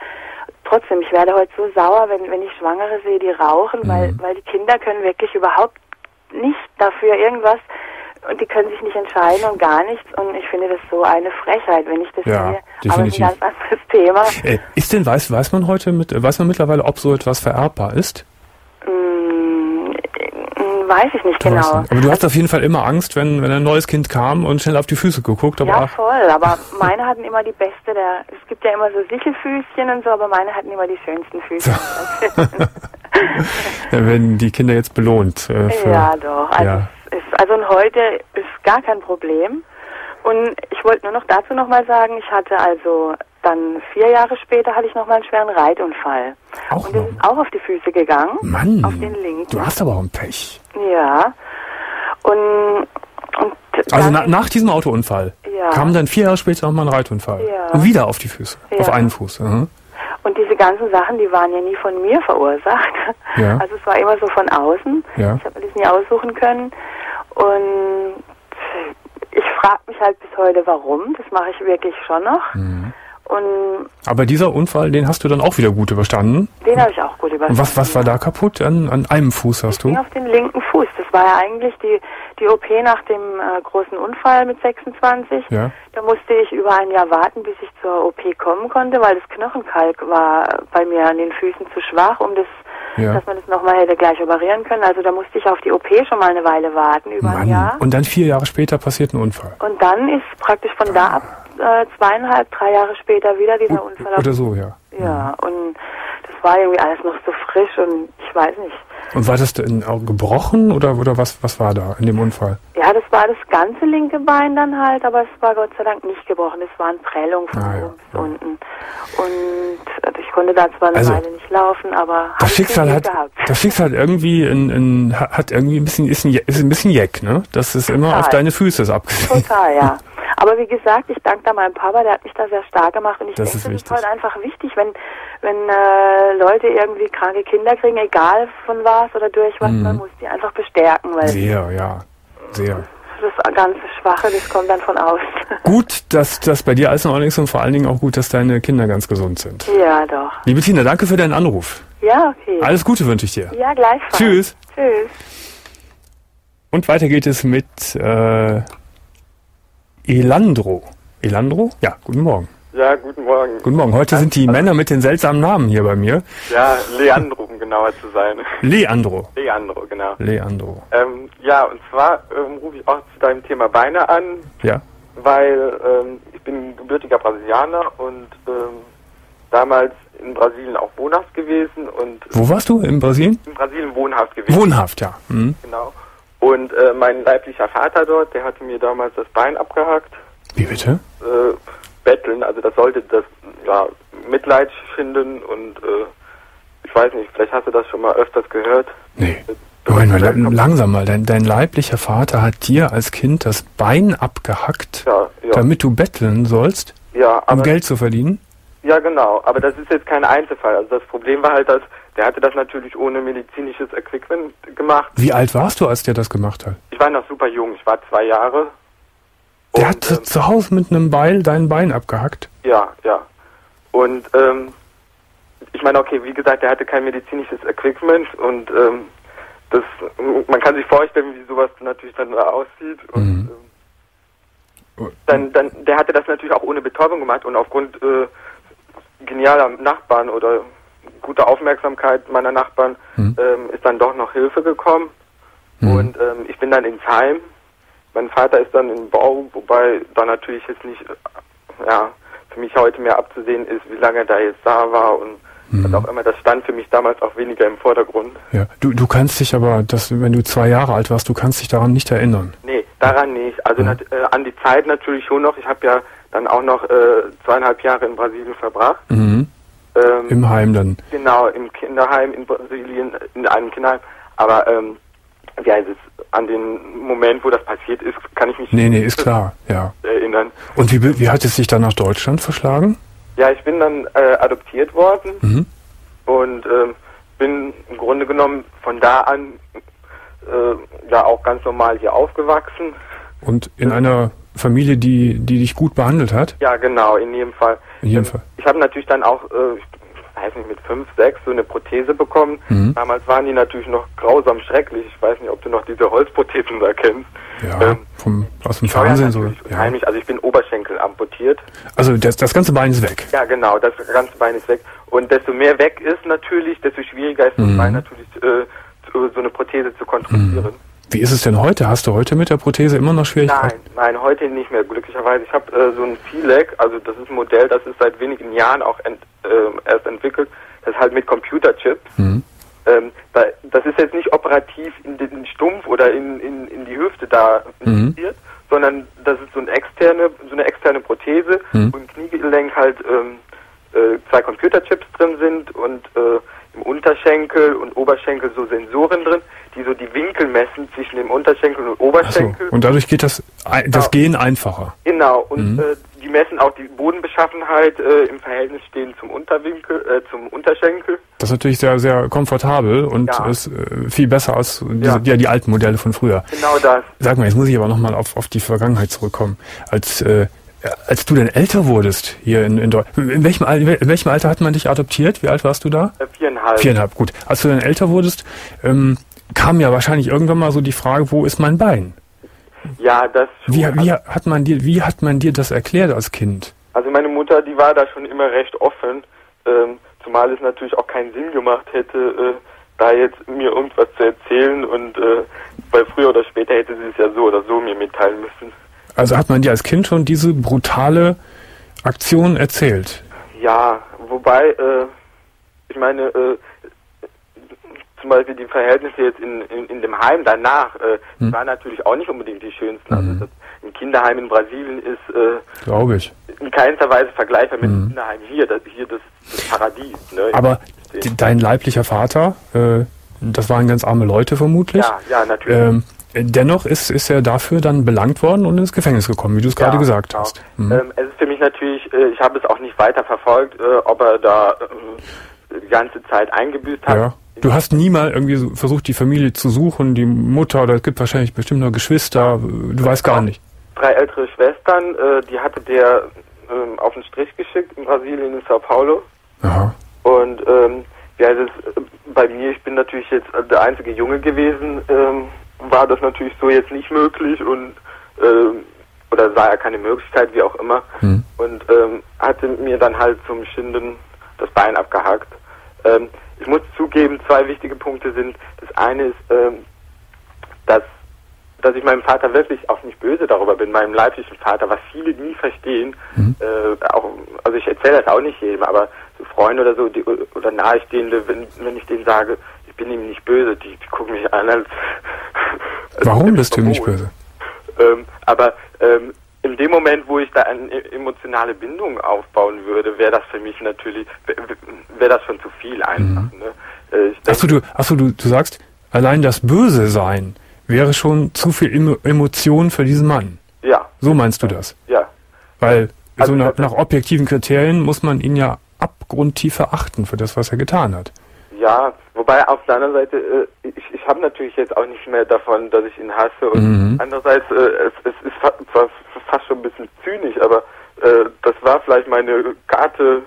trotzdem, ich werde heute so sauer, wenn, wenn ich Schwangere sehe, die rauchen, weil, Mhm. weil die Kinder können wirklich überhaupt nicht dafür irgendwas und die können sich nicht entscheiden und gar nichts und ich finde das so eine Frechheit, wenn ich das Ja, sehe. definitiv. Aber ein ganz anderes Thema. Äh, ist denn weiß weiß man heute mit weiß man mittlerweile, ob so etwas vererbbar ist? Äh, weiß ich nicht Du genau. nicht. Aber du hast auf jeden Fall immer Angst, wenn wenn ein neues Kind kam und schnell auf die Füße geguckt, aber Ja, voll, aber (laughs) meine hatten immer die beste der, es gibt ja immer so Sichelfüßchen und so, aber meine hatten immer die schönsten Füße. (laughs) da werden die Kinder jetzt belohnt. Äh, für, Ja, doch. Also, Ja. ist, also heute ist gar kein Problem. Und ich wollte nur noch dazu nochmal sagen, ich hatte also dann vier Jahre später hatte ich nochmal einen schweren Reitunfall. Auch und das noch? ist auch auf die Füße gegangen. Mann, Auf den linken. du hast aber auch ein Pech. Ja. Und, und Also na, nach diesem Autounfall Ja. kam dann vier Jahre später nochmal ein Reitunfall. Ja. Und wieder auf die Füße. Ja. Auf einen Fuß. Mhm. Und diese ganzen Sachen, die waren ja nie von mir verursacht. Ja. Also es war immer so von außen. Ja. Ich habe mir das nie aussuchen können. Und ich frage mich halt bis heute, warum. Das mache ich wirklich schon noch. Mhm. Und Aber dieser Unfall, den hast du dann auch wieder gut überstanden. den habe ich auch gut Und überstanden. was, was war da kaputt? An, an einem Fuß hast ging du? auf den linken Fuß. Das war ja eigentlich die, die OP nach dem äh, großen Unfall mit 26. Ja. Da musste ich über ein Jahr warten, bis ich zur OP kommen konnte, weil das Knochenkalk war bei mir an den Füßen zu schwach, um das, Ja. dass man das nochmal hätte gleich operieren können. Also da musste ich auf die OP schon mal eine Weile warten, über ein Jahr. Mann. Und dann vier Jahre später passiert ein Unfall. Und dann ist praktisch von da ab äh, zweieinhalb, drei Jahre später wieder dieser Unfall auf Oder so, ja. Ja, und das war irgendwie alles noch so frisch und ich weiß nicht. Und war das denn auch gebrochen oder, oder was, was war da in dem Unfall? Ja, das war das ganze linke Bein dann halt, aber es war Gott sei Dank nicht gebrochen. Es waren Prellungen von Ah, ja, oben bis unten. Und äh, ich konnte da zwar eine Also, Weile nicht laufen, aber Das Schicksal hat, gehabt. das Schicksal irgendwie in, in, hat irgendwie ein bisschen, ist ein, ist ein bisschen jeck, ne? Das ist immer Total. auf deine Füße ist abgesehen. Total, ja. (laughs) Aber wie gesagt, ich danke da meinem Papa, der hat mich da sehr stark gemacht und ich Das denke, ist das ist halt einfach wichtig, wenn wenn äh, Leute irgendwie kranke Kinder kriegen, egal von was oder durch was, Mhm. man muss die einfach bestärken, weil Sehr, ja. Sehr. das ganze Schwache, das kommt dann von außen. (laughs) Gut, dass das bei dir alles in Ordnung ist und vor allen Dingen auch gut, dass deine Kinder ganz gesund sind. ja, doch. Liebe Tina, danke für deinen Anruf. Ja, okay. Alles Gute wünsche ich dir. Ja, gleichfalls. Tschüss. Tschüss. Und weiter geht es mit äh, Elandro. Elandro? Ja, guten Morgen. Ja, guten Morgen. Guten Morgen. Heute sind die Männer mit den seltsamen Namen hier bei mir. Ja, Leandro, um genauer zu sein. Leandro. Leandro, genau. Leandro. Ähm, ja, und zwar ähm, rufe ich auch zu deinem Thema Beine an, Ja. weil ähm, ich bin gebürtiger Brasilianer und ähm, damals in Brasilien auch wohnhaft gewesen und Wo warst du? In Brasilien? in Brasilien wohnhaft gewesen. Wohnhaft, ja. Mhm. Genau. Und äh, mein leiblicher Vater dort, der hatte mir damals das Bein abgehackt. Wie bitte? Äh, betteln, also das sollte das ja, Mitleid finden und äh, ich weiß nicht, vielleicht hast du das schon mal öfters gehört. Nee. Moment mal, la- langsam mal. Dein, dein leiblicher Vater hat dir als Kind das Bein abgehackt, Ja, ja. damit du betteln sollst, ja, um aber, Geld zu verdienen? ja, genau. Aber das ist jetzt kein Einzelfall. Also das Problem war halt, dass der hatte das natürlich ohne medizinisches Equipment gemacht. Wie alt warst du, als der das gemacht hat? Ich war noch super jung. Ich war zwei Jahre. Der Und, hat ähm, zu Hause mit einem Beil dein Bein abgehackt. Ja, ja. Und ähm, ich meine, okay, wie gesagt, der hatte kein medizinisches Equipment und ähm, das, man kann sich vorstellen, wie sowas natürlich dann da aussieht. Und Mhm. ähm, dann, dann, der hatte das natürlich auch ohne Betäubung gemacht und aufgrund äh, genialer Nachbarn oder guter Aufmerksamkeit meiner Nachbarn Mhm. ähm, ist dann doch noch Hilfe gekommen. Mhm. Und ähm, ich bin dann ins Heim. Mein Vater ist dann im Bau, wobei da natürlich jetzt nicht, äh, ja, für mich heute mehr abzusehen ist, wie lange er da jetzt da war und was auch immer. Das stand für mich damals auch weniger im Vordergrund. Ja. Du, du kannst dich aber, das, wenn du zwei Jahre alt warst, du kannst dich daran nicht erinnern. Nee, daran nicht. Also Mhm. nat- äh, an die Zeit natürlich schon noch. Ich habe ja dann auch noch äh, zweieinhalb Jahre in Brasilien verbracht. Mhm. Ähm, Im Heim dann. Genau, im Kinderheim in Brasilien, in einem Kinderheim. Aber ähm, heißt es, an den Moment, wo das passiert ist, kann ich mich Nee, nee, ist klar, ja. erinnern. Und wie, wie hat es sich dann nach Deutschland verschlagen? Ja, ich bin dann äh, adoptiert worden Mhm. und ähm, bin im Grunde genommen von da an äh, ja auch ganz normal hier aufgewachsen. Und in einer Familie, die, die dich gut behandelt hat? Ja, genau, in jedem Fall. In jedem Fall. Ich habe natürlich dann auch, äh, ich weiß nicht, mit fünf, sechs so eine Prothese bekommen. Mhm. Damals waren die natürlich noch grausam schrecklich. Ich weiß nicht, ob du noch diese Holzprothesen da kennst. Ja, Ähm, vom, aus dem Fernsehen so. Ja. unheimlich. Also ich bin Oberschenkel amputiert. Also das, das ganze Bein ist weg. Ja, genau, das ganze Bein ist weg. Und desto mehr weg ist natürlich, desto schwieriger ist das Mhm. Bein natürlich, äh, so eine Prothese zu kontrollieren. Wie ist es denn heute? Hast du heute mit der Prothese immer noch Nein, Schwierigkeiten? nein, heute nicht mehr, glücklicherweise. Ich habe äh, so ein C-Leg, also das ist ein Modell, das ist seit wenigen Jahren auch ent, äh, erst entwickelt. Das ist halt mit Computerchips. Mhm. Ähm, da, das ist jetzt nicht operativ in den Stumpf oder in, in, in die Hüfte da Mhm. integriert, sondern das ist so, ein externe, so eine externe Prothese, Mhm. wo im Kniegelenk halt ähm, äh, zwei Computerchips drin sind und äh, im Unterschenkel und Oberschenkel so Sensoren drin, die so die Winkel messen zwischen dem Unterschenkel und. Oberschenkel. Und dadurch geht das, ein- das. Gehen einfacher. Genau, und Mhm. äh, die messen auch die Bodenbeschaffenheit äh, im Verhältnis stehen zum Unterwinkel, äh, zum Unterschenkel. Das ist natürlich sehr, sehr komfortabel und Ja. ist äh, viel besser als diese, Ja. ja. die alten Modelle von früher. Genau das. Sag mal, jetzt muss ich aber nochmal auf, auf die Vergangenheit zurückkommen. Als, äh, als du denn älter wurdest hier in, in Deutschland, in welchem, in welchem Alter hat man dich adoptiert? Wie alt warst du da? Äh, viereinhalb. Viereinhalb, gut. Als du dann älter wurdest, ähm, kam ja wahrscheinlich irgendwann mal so die Frage, wo ist mein Bein? Ja, das schon. Wie, wie hat man dir, wie hat man dir das erklärt als Kind? Also meine Mutter, die war da schon immer recht offen, ähm, zumal es natürlich auch keinen Sinn gemacht hätte, äh, da jetzt mir irgendwas zu erzählen und äh, weil früher oder später hätte sie es ja so oder so mir mitteilen müssen. Also hat man dir als Kind schon diese brutale Aktion erzählt? Ja, wobei, äh, ich meine, äh, zum Beispiel die Verhältnisse jetzt in, in, in dem Heim danach, äh, Hm. waren natürlich auch nicht unbedingt die schönsten. Mhm. Also das, ein Kinderheim in Brasilien ist äh, Glaube ich. in keinster Weise vergleichbar mit Mhm. dem Kinderheim hier, das, hier das, das Paradies. Ne? Aber de- dein leiblicher Vater, äh, das waren ganz arme Leute vermutlich. ja, ja, natürlich. Ähm, dennoch ist, ist er dafür dann belangt worden und ins Gefängnis gekommen, wie du es gerade Ja, gesagt genau. hast. Mhm. Ähm, es ist für mich natürlich, äh, ich habe es auch nicht weiter verfolgt, äh, ob er da äh, die ganze Zeit eingebüßt hat. ja. Du hast nie mal irgendwie so versucht, die Familie zu suchen, die Mutter oder es gibt wahrscheinlich bestimmt noch Geschwister, du weißt gar nicht. Drei ältere Schwestern, äh, die hatte der ähm, auf den Strich geschickt in Brasilien, in Sao Paulo. Aha. Und ähm, ja, das, äh, bei mir, ich bin natürlich jetzt äh, der einzige Junge gewesen, ähm, war das natürlich so jetzt nicht möglich und ähm, oder sah er keine Möglichkeit, wie auch immer. Hm. Und ähm, hatte mir dann halt zum Schinden das Bein abgehackt. Ähm, ich muss zugeben, zwei wichtige Punkte sind. Das eine ist, ähm, dass dass ich meinem Vater wirklich auch nicht böse darüber bin, meinem leiblichen Vater, was viele nie verstehen. Mhm. Äh, auch, also ich erzähle das auch nicht jedem, aber so Freunde oder so die, oder Nahestehende, wenn, wenn ich denen sage, bin ihm nicht böse, die, die gucken mich an als. als Warum ich bist du ihm nicht böse? Ähm, aber ähm, in dem Moment, wo ich da eine e- emotionale Bindung aufbauen würde, wäre das für mich natürlich, wäre das schon zu viel einfach. Mhm. Ne? Äh, ich Achso, du, achso, du, du sagst, allein das Böse sein wäre schon zu viel Emo Emotion für diesen Mann. ja, So meinst du das? ja. Weil Also so nach, nach objektiven Kriterien muss man ihn ja abgrundtief verachten für das, was er getan hat. Ja, wobei auf der anderen Seite, äh, ich, ich habe natürlich jetzt auch nicht mehr davon, dass ich ihn hasse und Mhm. andererseits, äh, es, es ist fa fast schon ein bisschen zynisch, aber äh, das war vielleicht meine Karte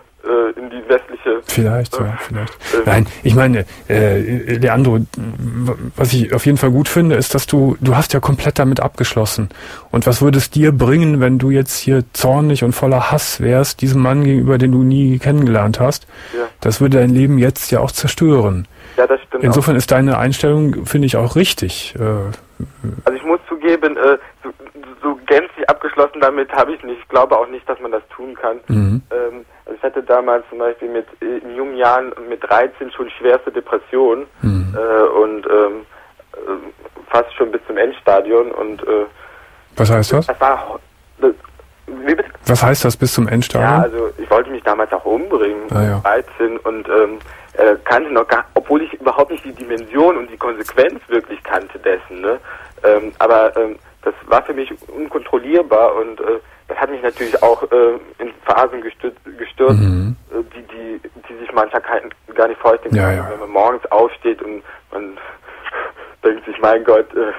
in die westliche. Vielleicht, ja, Äh, vielleicht. äh, Nein, ich meine, äh, Leandro, was ich auf jeden Fall gut finde, ist, dass du, du hast ja komplett damit abgeschlossen. Und was würde es dir bringen, wenn du jetzt hier zornig und voller Hass wärst, diesem Mann gegenüber, den du nie kennengelernt hast? Ja. Das würde dein Leben jetzt ja auch zerstören. Ja, das stimmt. Insofern ist deine Einstellung, finde ich, auch richtig. Äh, Auch. Also ich muss zugeben, äh, so, so gänzlich abgeschlossen damit habe ich nicht. Ich glaube auch nicht, dass man das tun kann. mhm. Ähm, also ich hatte damals zum Beispiel mit äh, in jungen Jahren mit 13 schon schwerste Depressionen Mhm. äh, und ähm, äh, fast schon bis zum Endstadion und äh, Was heißt das? das war das? Was heißt das bis zum Ja, Endstadium? also ich wollte mich damals auch umbringen, Ah, ja. 13 und ähm, äh, kannte noch gar, obwohl ich überhaupt nicht die Dimension und die Konsequenz wirklich kannte dessen, ne? Ähm, aber ähm, das war für mich unkontrollierbar und äh, das hat mich natürlich auch äh, in Phasen gestürzt, gestürzt Mhm. äh, die, die, die sich mancher gar nicht vorstellen Ja, kann, ja. wenn man morgens aufsteht und man (laughs) denkt sich, mein Gott, äh,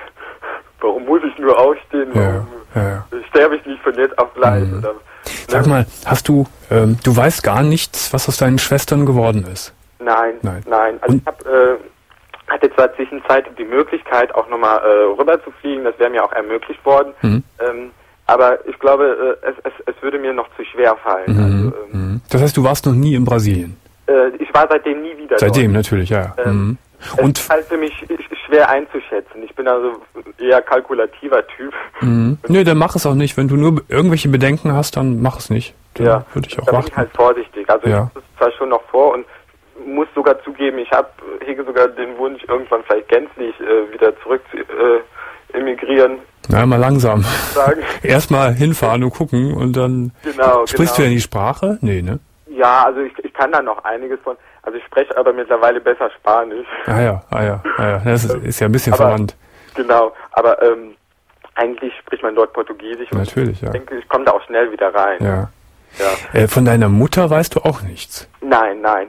warum muss ich nur aufstehen? Ja, Warum ja, ja. sterbe ich nicht von jetzt auf gleich? Mhm. Oder, Sag mal, hast du, ähm, du weißt gar nichts, was aus deinen Schwestern geworden ist? Nein, Nein. nein. Also Und- ich hab, äh, hatte zwar zwischenzeitlich die Möglichkeit, auch nochmal äh, rüber zu fliegen, das wäre mir auch ermöglicht worden, Mhm. ähm, aber ich glaube, äh, es, es, es würde mir noch zu schwer fallen. Mhm. Also, ähm, Mhm. Das heißt, du warst noch nie in Brasilien? äh, ich war seitdem nie wieder Seitdem, dort. natürlich, ja. Ähm, Mhm. Es Und ist halt für mich sch- schwer einzuschätzen. Ich bin also eher kalkulativer Typ. mhm. (laughs) nee, dann mach es auch nicht. Wenn du nur irgendwelche Bedenken hast, dann mach es nicht. Dann Ja, würde ich auch da bin ich halt vorsichtig. Also Ja. ich habe es zwar schon noch vor und muss sogar zugeben, ich habe hege sogar den Wunsch, irgendwann vielleicht gänzlich äh, wieder zurück zu äh, emigrieren, Na, mal langsam. sagen. (laughs) Erstmal hinfahren und gucken und dann. Genau, Sprichst du genau. denn die Sprache? Nee, ne? Ja, also ich, ich kann da noch einiges von. Also ich spreche aber mittlerweile besser Spanisch. Ah ja, ah ja, ah ja. Das ist, ist ja ein bisschen Aber- verwandt. Genau, aber ähm, eigentlich spricht man dort Portugiesisch und Natürlich, ja. ich denke, ich komme da auch schnell wieder rein. Ja. Ja. Äh, von deiner Mutter weißt du auch nichts. Nein, nein.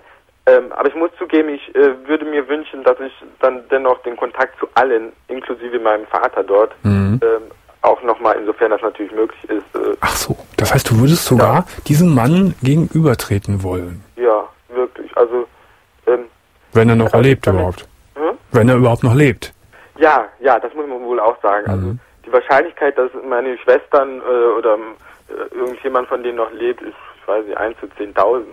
Ähm, aber ich muss zugeben, ich äh, würde mir wünschen, dass ich dann dennoch den Kontakt zu allen, inklusive meinem Vater dort, Mhm. ähm, auch nochmal, insofern das natürlich möglich ist, äh, Ach so, das heißt, du würdest sogar diesem Mann gegenübertreten wollen, ja, wirklich. Also, ähm, wenn er noch Ja, erlebt damit- überhaupt. hm? Wenn er überhaupt noch lebt. Ja, ja, das muss man wohl auch sagen. Also Mhm. die Wahrscheinlichkeit, dass meine Schwestern äh, oder äh, irgendjemand von denen noch lebt, ist, ich weiß nicht, 1 zu 10.000.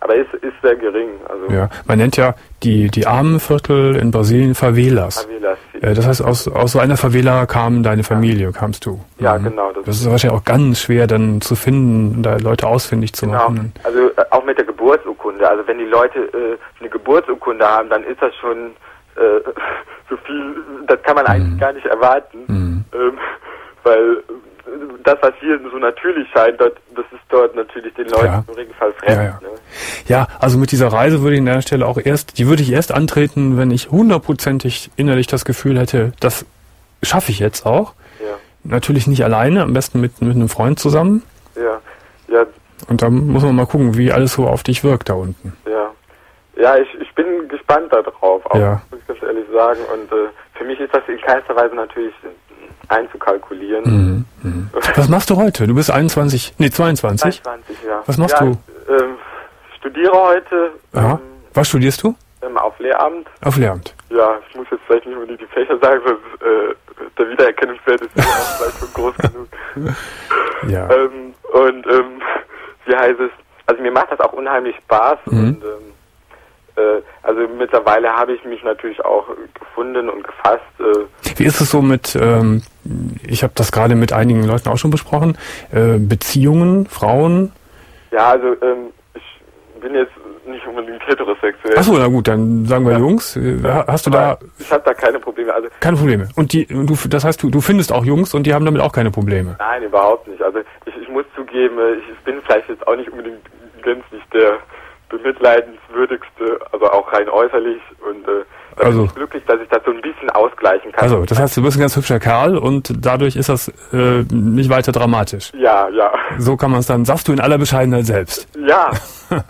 Aber ist, ist sehr gering. Also Mhm. Ja, man nennt ja die, die armen Viertel in Brasilien Favelas. Favelas. Äh, Das heißt, aus, aus so einer Favela kam deine Familie, kamst du. Ja, Mhm. genau. Das ist wahrscheinlich auch ganz schwer dann zu finden, da Leute ausfindig zu Genau. machen. Also äh, auch mit der Geburtsurkunde. Also wenn die Leute äh, eine Geburtsurkunde haben, dann ist das schon äh, (laughs) so viel, das kann man Mhm. eigentlich gar nicht erwarten. Ähm, (laughs) weil das, was hier so natürlich scheint, dort, das ist dort natürlich den Leuten Ja. im Regelfall fremd. Ja, ja. Ne? Ja, also mit dieser Reise würde ich an der Stelle auch erst, die würde ich erst antreten, wenn ich hundertprozentig innerlich das Gefühl hätte, das schaffe ich jetzt auch. Ja, Natürlich nicht alleine, am besten mit, mit einem Freund zusammen. ja, ja, Und dann muss man mal gucken, wie alles so auf dich wirkt da unten. ja. Ja, ich, ich bin gespannt darauf, auch, Ja. muss ich ganz ehrlich sagen. Und äh, für mich ist das in keinster Weise natürlich einzukalkulieren. Mhm. Was machst du heute? Du bist 21, nee 22? 22, ja. Was machst ja, du? Ähm, studiere heute Aha. Was studierst du? ähm, auf Lehramt. Auf Lehramt. Ja, ich muss jetzt vielleicht nicht unbedingt die Fächer sagen, sonst äh, der Wiedererkennungswert ist ja auch vielleicht schon groß genug. (laughs) Ja. Ähm, und ähm, wie heißt es? Also mir macht das auch unheimlich Spaß Mhm. und ähm, äh, also mittlerweile habe ich mich natürlich auch gefunden und gefasst. Äh, Wie ist es so mit, ähm, ich habe das gerade mit einigen Leuten auch schon besprochen, äh, Beziehungen, Frauen? ja, also ähm, ich bin jetzt nicht unbedingt heterosexuell. Achso, na gut, dann sagen wir Jungs. Äh, Hast du da Ich habe da keine Probleme. Also keine Probleme? Und die, du, das heißt, du, du findest auch Jungs und die haben damit auch keine Probleme. Nein, überhaupt nicht. Also ich, ich muss zugeben, äh, ich bin vielleicht jetzt auch nicht unbedingt gänzlich der bemitleidenswürdigste, also auch rein äußerlich und äh, da Also- bin ich glücklich, dass ich das so ein bisschen ausgleichen kann. Also, das heißt, du bist ein ganz hübscher Kerl und dadurch ist das äh, nicht weiter dramatisch. ja, ja. So kann man es dann, sagst du in aller Bescheidenheit selbst. Ja. (laughs)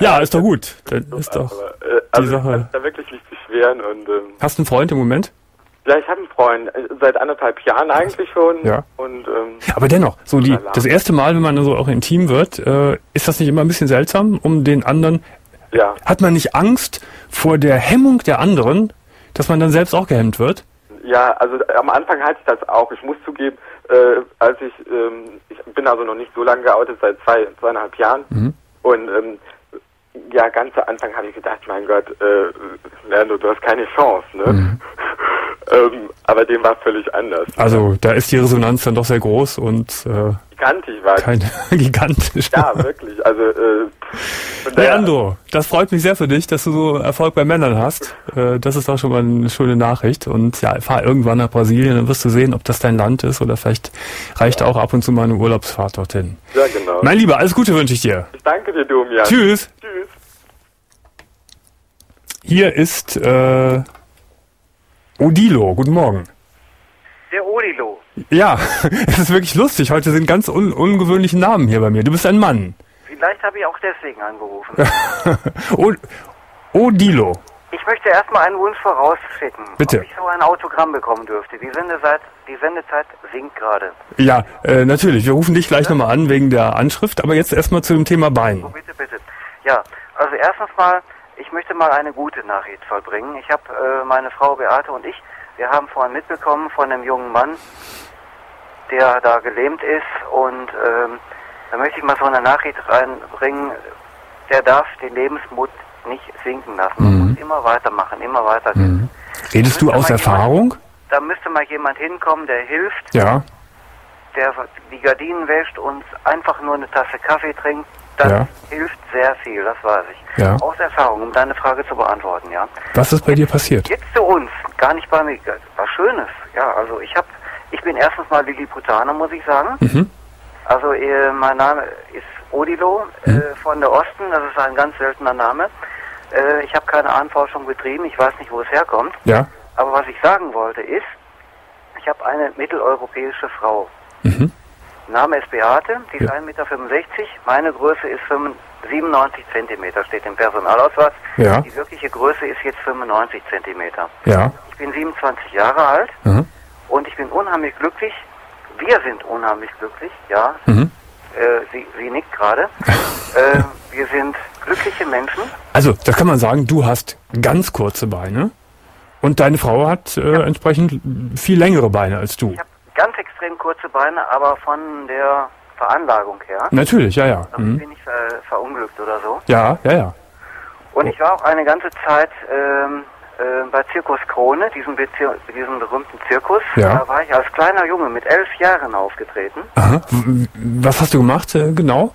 Ja, ist doch gut. Dann ist doch. Aber, äh, also Sache- ich kann da wirklich nicht beschweren und ähm, Hast du einen Freund im Moment? Ja, ich habe einen Freund, äh, seit anderthalb Jahren eigentlich schon. Ja. Und ähm, Aber dennoch, so die, das erste Mal, wenn man so auch intim wird, äh, ist das nicht immer ein bisschen seltsam, um den anderen ja, Hat man nicht Angst vor der Hemmung der anderen, dass man dann selbst auch gehemmt wird? Ja, also äh, am Anfang hatte ich das auch. Ich muss zugeben, äh, als ich, ähm, ich bin also noch nicht so lange geoutet, seit zwei, zweieinhalb Jahren. Mhm. Und ähm, ja, ganz zu Anfang habe ich gedacht, mein Gott, äh, Lerno, du hast keine Chance, ne? Ähm, aber dem war völlig anders. Also da ist die Resonanz dann doch sehr groß und äh, Gigantisch war kein (laughs) gigantisch. Ja, wirklich. Also äh, Leandro, das freut mich sehr für dich, dass du so Erfolg bei Männern hast. Äh, das ist doch schon mal eine schöne Nachricht. Und ja, fahr irgendwann nach Brasilien, dann wirst du sehen, ob das dein Land ist oder vielleicht reicht auch ab und zu mal eine Urlaubsfahrt dorthin. Ja, genau. Mein Lieber, alles Gute wünsche ich dir. Ich danke dir, Domian. Tschüss. Tschüss. Hier ist äh, Odilo. Guten Morgen. Der Odilo. Ja, (laughs) es ist wirklich lustig. Heute sind ganz un ungewöhnliche Namen hier bei mir. Du bist ein Mann. Vielleicht habe ich auch deswegen angerufen. (laughs) Odilo. Ich möchte erstmal einen Wunsch vorausschicken. Bitte. Ob ich so ein Autogramm bekommen dürfte. Die Sendezeit, die Sendezeit sinkt gerade. Ja, äh, natürlich. Wir rufen dich gleich nochmal an wegen der Anschrift. Aber jetzt erstmal zu dem Thema Bein. Oh, bitte, bitte. Ja, also erstens mal, ich möchte mal eine gute Nachricht vollbringen. Ich habe äh, meine Frau Beate und ich, wir haben vorhin mitbekommen von einem jungen Mann, der da gelähmt ist und ähm, da möchte ich mal so eine Nachricht reinbringen. Der darf den Lebensmut nicht sinken lassen. Man Mhm. muss immer weitermachen, immer weitergehen. Redest du aus Erfahrung? Da müsste mal jemand hinkommen, der hilft, Ja. der die Gardinen wäscht und einfach nur eine Tasse Kaffee trinkt. Das Ja. hilft sehr viel, das weiß ich. Ja. Aus Erfahrung, um deine Frage zu beantworten, ja. Was ist bei dir passiert? Jetzt zu uns, gar nicht bei mir, was Schönes. Ja, also ich habe, ich bin erstens mal Lilliputaner, muss ich sagen. Mhm. Also äh, mein Name ist Odilo Mhm. äh, von der Osten, das ist ein ganz seltener Name. Äh, ich habe keine Ahnenforschung betrieben, ich weiß nicht, wo es herkommt. Ja. Aber was ich sagen wollte ist, ich habe eine mitteleuropäische Frau. Mhm. Name ist Beate, die ist Ja. 1,65 Meter, meine Größe ist 95 97 Zentimeter, steht im Personalausweis. Ja. Die wirkliche Größe ist jetzt 95 Zentimeter. Ja. Ich bin 27 Jahre alt Mhm. und ich bin unheimlich glücklich. Wir sind unheimlich glücklich, ja. Mhm. Äh, sie, sie nickt gerade. (laughs) äh, wir sind glückliche Menschen. Also, das kann man sagen, du hast ganz kurze Beine. Und deine Frau hat äh, entsprechend viel längere Beine als du. Ich habe ganz extrem kurze Beine, aber von der Veranlagung her Natürlich, ja, ja. also Mhm. bin ich ver verunglückt oder so. Ja, ja, ja. Und ich war auch eine ganze Zeit ähm, äh, bei Zirkus Krone, diesem, Bezir diesem berühmten Zirkus. Ja. Da war ich als kleiner Junge mit elf Jahren aufgetreten. Aha. Was hast du gemacht, äh, genau?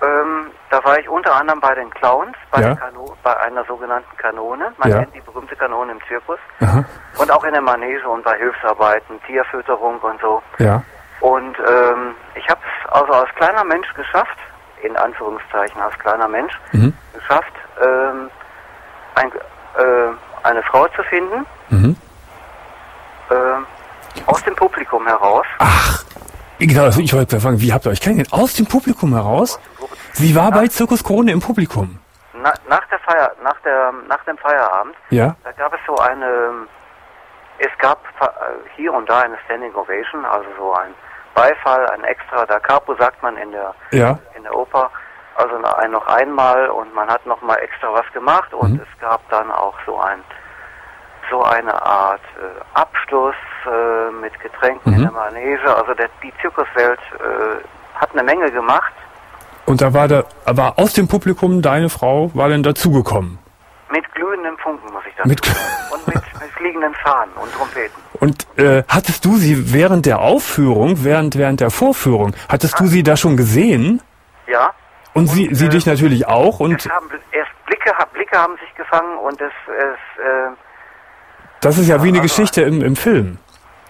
Ähm, da war ich unter anderem bei den Clowns, bei, Ja. bei einer sogenannten Kanone. Man Ja. kennt die berühmte Kanone im Zirkus. Aha. Und auch in der Manege und bei Hilfsarbeiten, Tierfütterung und so. Ja. Und ähm, ich habe es also als kleiner Mensch geschafft, in Anführungszeichen als kleiner Mensch, Mhm. geschafft, ähm, ein, äh, eine Frau zu finden, Mhm. ähm, aus dem Publikum heraus. Genau, also ich wollte fragen, wie habt ihr euch kennengelernt? Aus dem Publikum heraus? Sie war bei Zirkus Krone im Publikum. Na, nach der Feier, nach der, nach dem Feierabend, Ja? da gab es so eine, es gab äh, hier und da eine Standing Ovation, also so ein Beifall, ein extra da capo sagt man in der Ja. in der Oper, also noch ein- noch einmal und man hat noch mal extra was gemacht und es gab dann auch so ein so eine Art äh, Abschluss äh, mit Getränken in der Manege. Also der, die Zirkuswelt äh, hat eine Menge gemacht. Und da war da, aber aus dem Publikum deine Frau war dann dazugekommen. Mit glühenden Funken, muss ich dazu Mit- sagen. Und mit, (laughs) mit fliegenden Fahnen und Trompeten. Und äh, hattest du sie während der Aufführung, während während der Vorführung, hattest du sie da schon gesehen? Ja. Und, sie, sie äh, dich natürlich auch und Es haben erst Blicke, Blicke haben sich gefangen und es, es äh, das ist ja wie eine also- Geschichte im, im Film.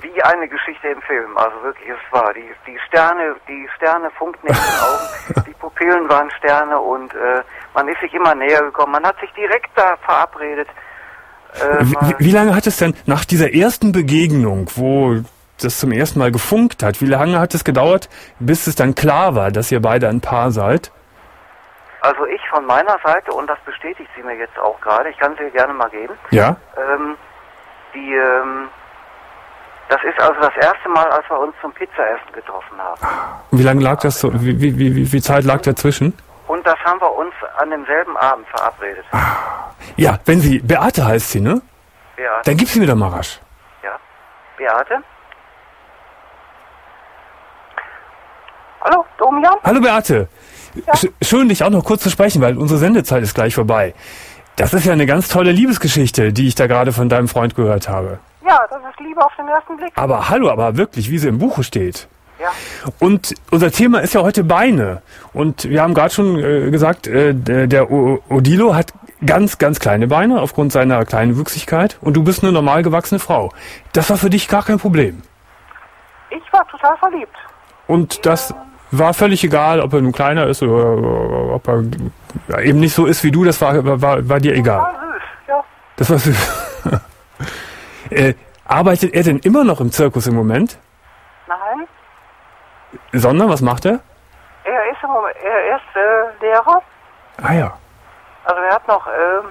wie eine Geschichte im Film. Also wirklich, es war. Die, die Sterne, die Sterne funkten in den Augen, (laughs) die Pupillen waren Sterne und äh, man ist sich immer näher gekommen. Man hat sich direkt da verabredet. Äh, Wie, wie- lange hat es denn nach dieser ersten Begegnung, wo das zum ersten Mal gefunkt hat, wie lange hat es gedauert, bis es dann klar war, dass ihr beide ein Paar seid? also ich von meiner Seite, und das bestätigt sie mir jetzt auch gerade, ich kann sie gerne mal geben, Ja? ähm, die, ähm, das ist also das erste Mal, als wir uns zum Pizzaessen getroffen haben. Wie lange lag das so, wie, wie, wie, wie viel Zeit lag dazwischen? Und das haben wir uns an demselben Abend verabredet. Ja, wenn sie, Beate heißt sie, ne? Beate, Dann gib sie mir doch mal rasch. ja. Beate? Hallo, Domian? Hallo Beate. Sch schön, dich auch noch kurz zu sprechen, weil unsere Sendezeit ist gleich vorbei. Das ist ja eine ganz tolle Liebesgeschichte, die ich da gerade von deinem Freund gehört habe. Ja, das ist Liebe auf den ersten Blick. Aber hallo, aber wirklich, wie sie im Buche steht. Ja. Und unser Thema ist ja heute Beine. Und wir haben gerade schon äh, gesagt, äh, der O- Odilo hat ganz, ganz kleine Beine aufgrund seiner kleinen Wüchsigkeit. Und du bist eine normal gewachsene Frau. Das war für dich gar kein Problem. Ich war total verliebt. Und das war völlig egal, ob er nun kleiner ist oder ob er eben nicht so ist wie du. Das war, war, war dir egal. War süß, ja. Das war süß. (laughs) äh, arbeitet er denn immer noch im Zirkus im Moment? Nein, Sondern, was macht er? er ist, im Moment, er ist äh, Lehrer. Ah ja. Also er hat noch ähm,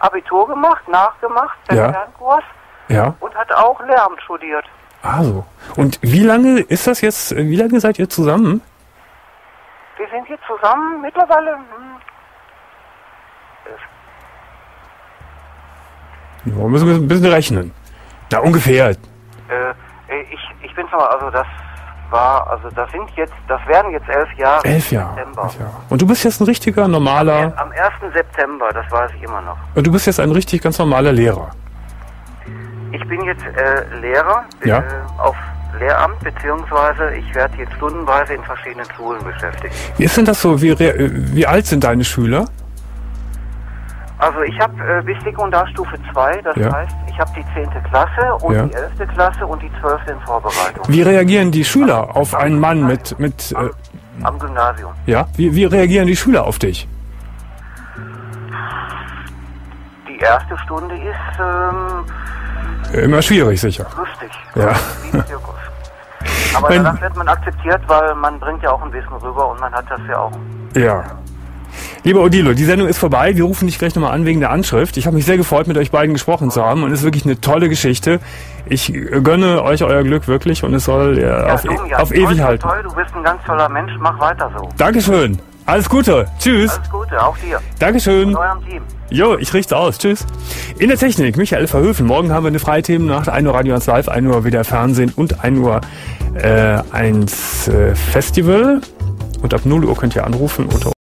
Abitur gemacht, nachgemacht, den Ja. Lernkurs Ja. und hat auch Lehramt studiert. Also. Und wie lange ist das jetzt, wie lange seid ihr zusammen? Wir sind hier zusammen mittlerweile hm, Wir müssen ein bisschen rechnen. Na, ungefähr. Äh, ich, ich bin schon mal, also das war, also das sind jetzt, das werden jetzt elf Jahre. Elf Jahre. Elf Jahre. Und du bist jetzt ein richtiger, normaler, Am 1. September, das weiß ich immer noch. und du bist jetzt ein richtig ganz normaler Lehrer. Ich bin jetzt äh, Lehrer Ja. äh, auf Lehramt, beziehungsweise ich werde jetzt stundenweise in verschiedenen Schulen beschäftigt. Wie ist denn das so? Wie, äh, wie alt sind deine Schüler? Also ich habe äh, bis Sekundarstufe 2, das Ja. heißt, ich habe die 10. Klasse und Ja. die 11. Klasse und die 12. in Vorbereitung Wie reagieren die Schüler auf einen Mann mit, mit äh, am Gymnasium. ja? Wie, wie reagieren die Schüler auf dich? Die erste Stunde ist ähm, Äh, Immer schwierig, sicher. lustig, Ja. Aber Wenn- danach wird man akzeptiert, weil man bringt ja auch ein Wissen rüber und man hat das ja auch. Ja. Lieber Odilo, die Sendung ist vorbei. Wir rufen dich gleich nochmal an wegen der Anschrift. Ich habe mich sehr gefreut, mit euch beiden gesprochen zu haben und es ist wirklich eine tolle Geschichte. Ich gönne euch euer Glück wirklich und es soll äh, Ja, auf, e Domian, auf toll, ewig toll, halten. Toll, du bist ein ganz toller Mensch, mach weiter so. Dankeschön. Alles Gute. Tschüss. Alles Gute, auch dir. Dankeschön. Und eurem Team. Jo, ich richte aus. Tschüss. In der Technik, Michael Verhöfen. Morgen haben wir eine freie Themennacht. 1 Uhr Radio 1 Live, 1 Uhr wieder Fernsehen und 1 Uhr äh, 1 äh, Festival. Und ab 0 Uhr könnt ihr anrufen unter